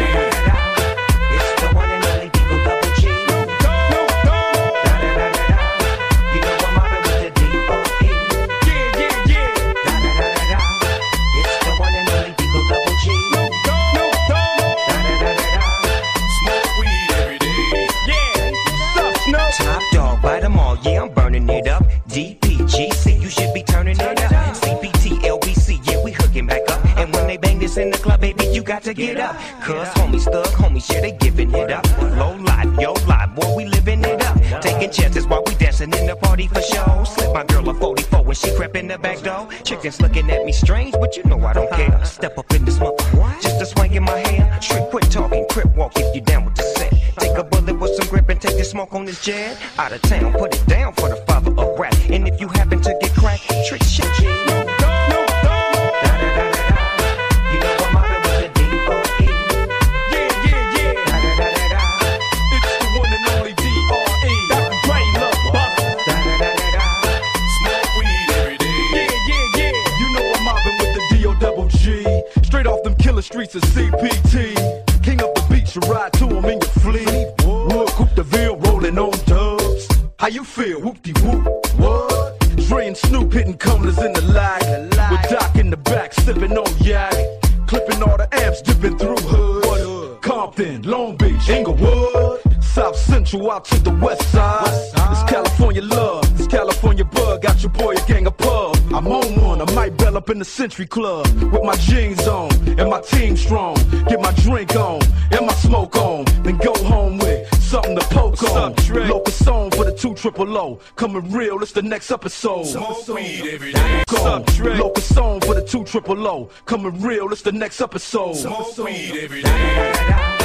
Got to get up. Cause homies, thug homies, yeah, they giving it up. Low life, yo life, boy, we living it up. Taking chances while we dancing in the party for show. Slip my girl a 44 when she crept in the back door. Chickens looking at me strange, but you know I don't care. Step up in this mother, just a swing in my hand. Trick, quit talking, crip walk if you down with the set. Take a bullet with some grip and take the smoke on this jet. Out of town, put it down for the father of rap. And if you happen to get cracked, trick shit,
of CPT. King of the beach, you ride to him in your fleet. Wood, Coupe de Ville, rolling on dubs. How you feel? Whoop-de-whoop. What? Dre and Snoop hitting corners in the lag. With Doc in the back, sipping on yak. Clipping all the amps, dipping through hood. Compton, Long Beach, Inglewood. South Central out to the west side. It's California love, it's California bug. Got your boy a gang of pub. I'm on one, Up in the Century Club. With my jeans on, and my team strong. Get my drink on, and my smoke on. Then go home with something to poke on. Locus on for the two triple O. Coming real, it's the next episode.
Smoke weed every day.
Go. Locus on for the two triple O. Coming real, it's the next episode.
Smoke weed every day.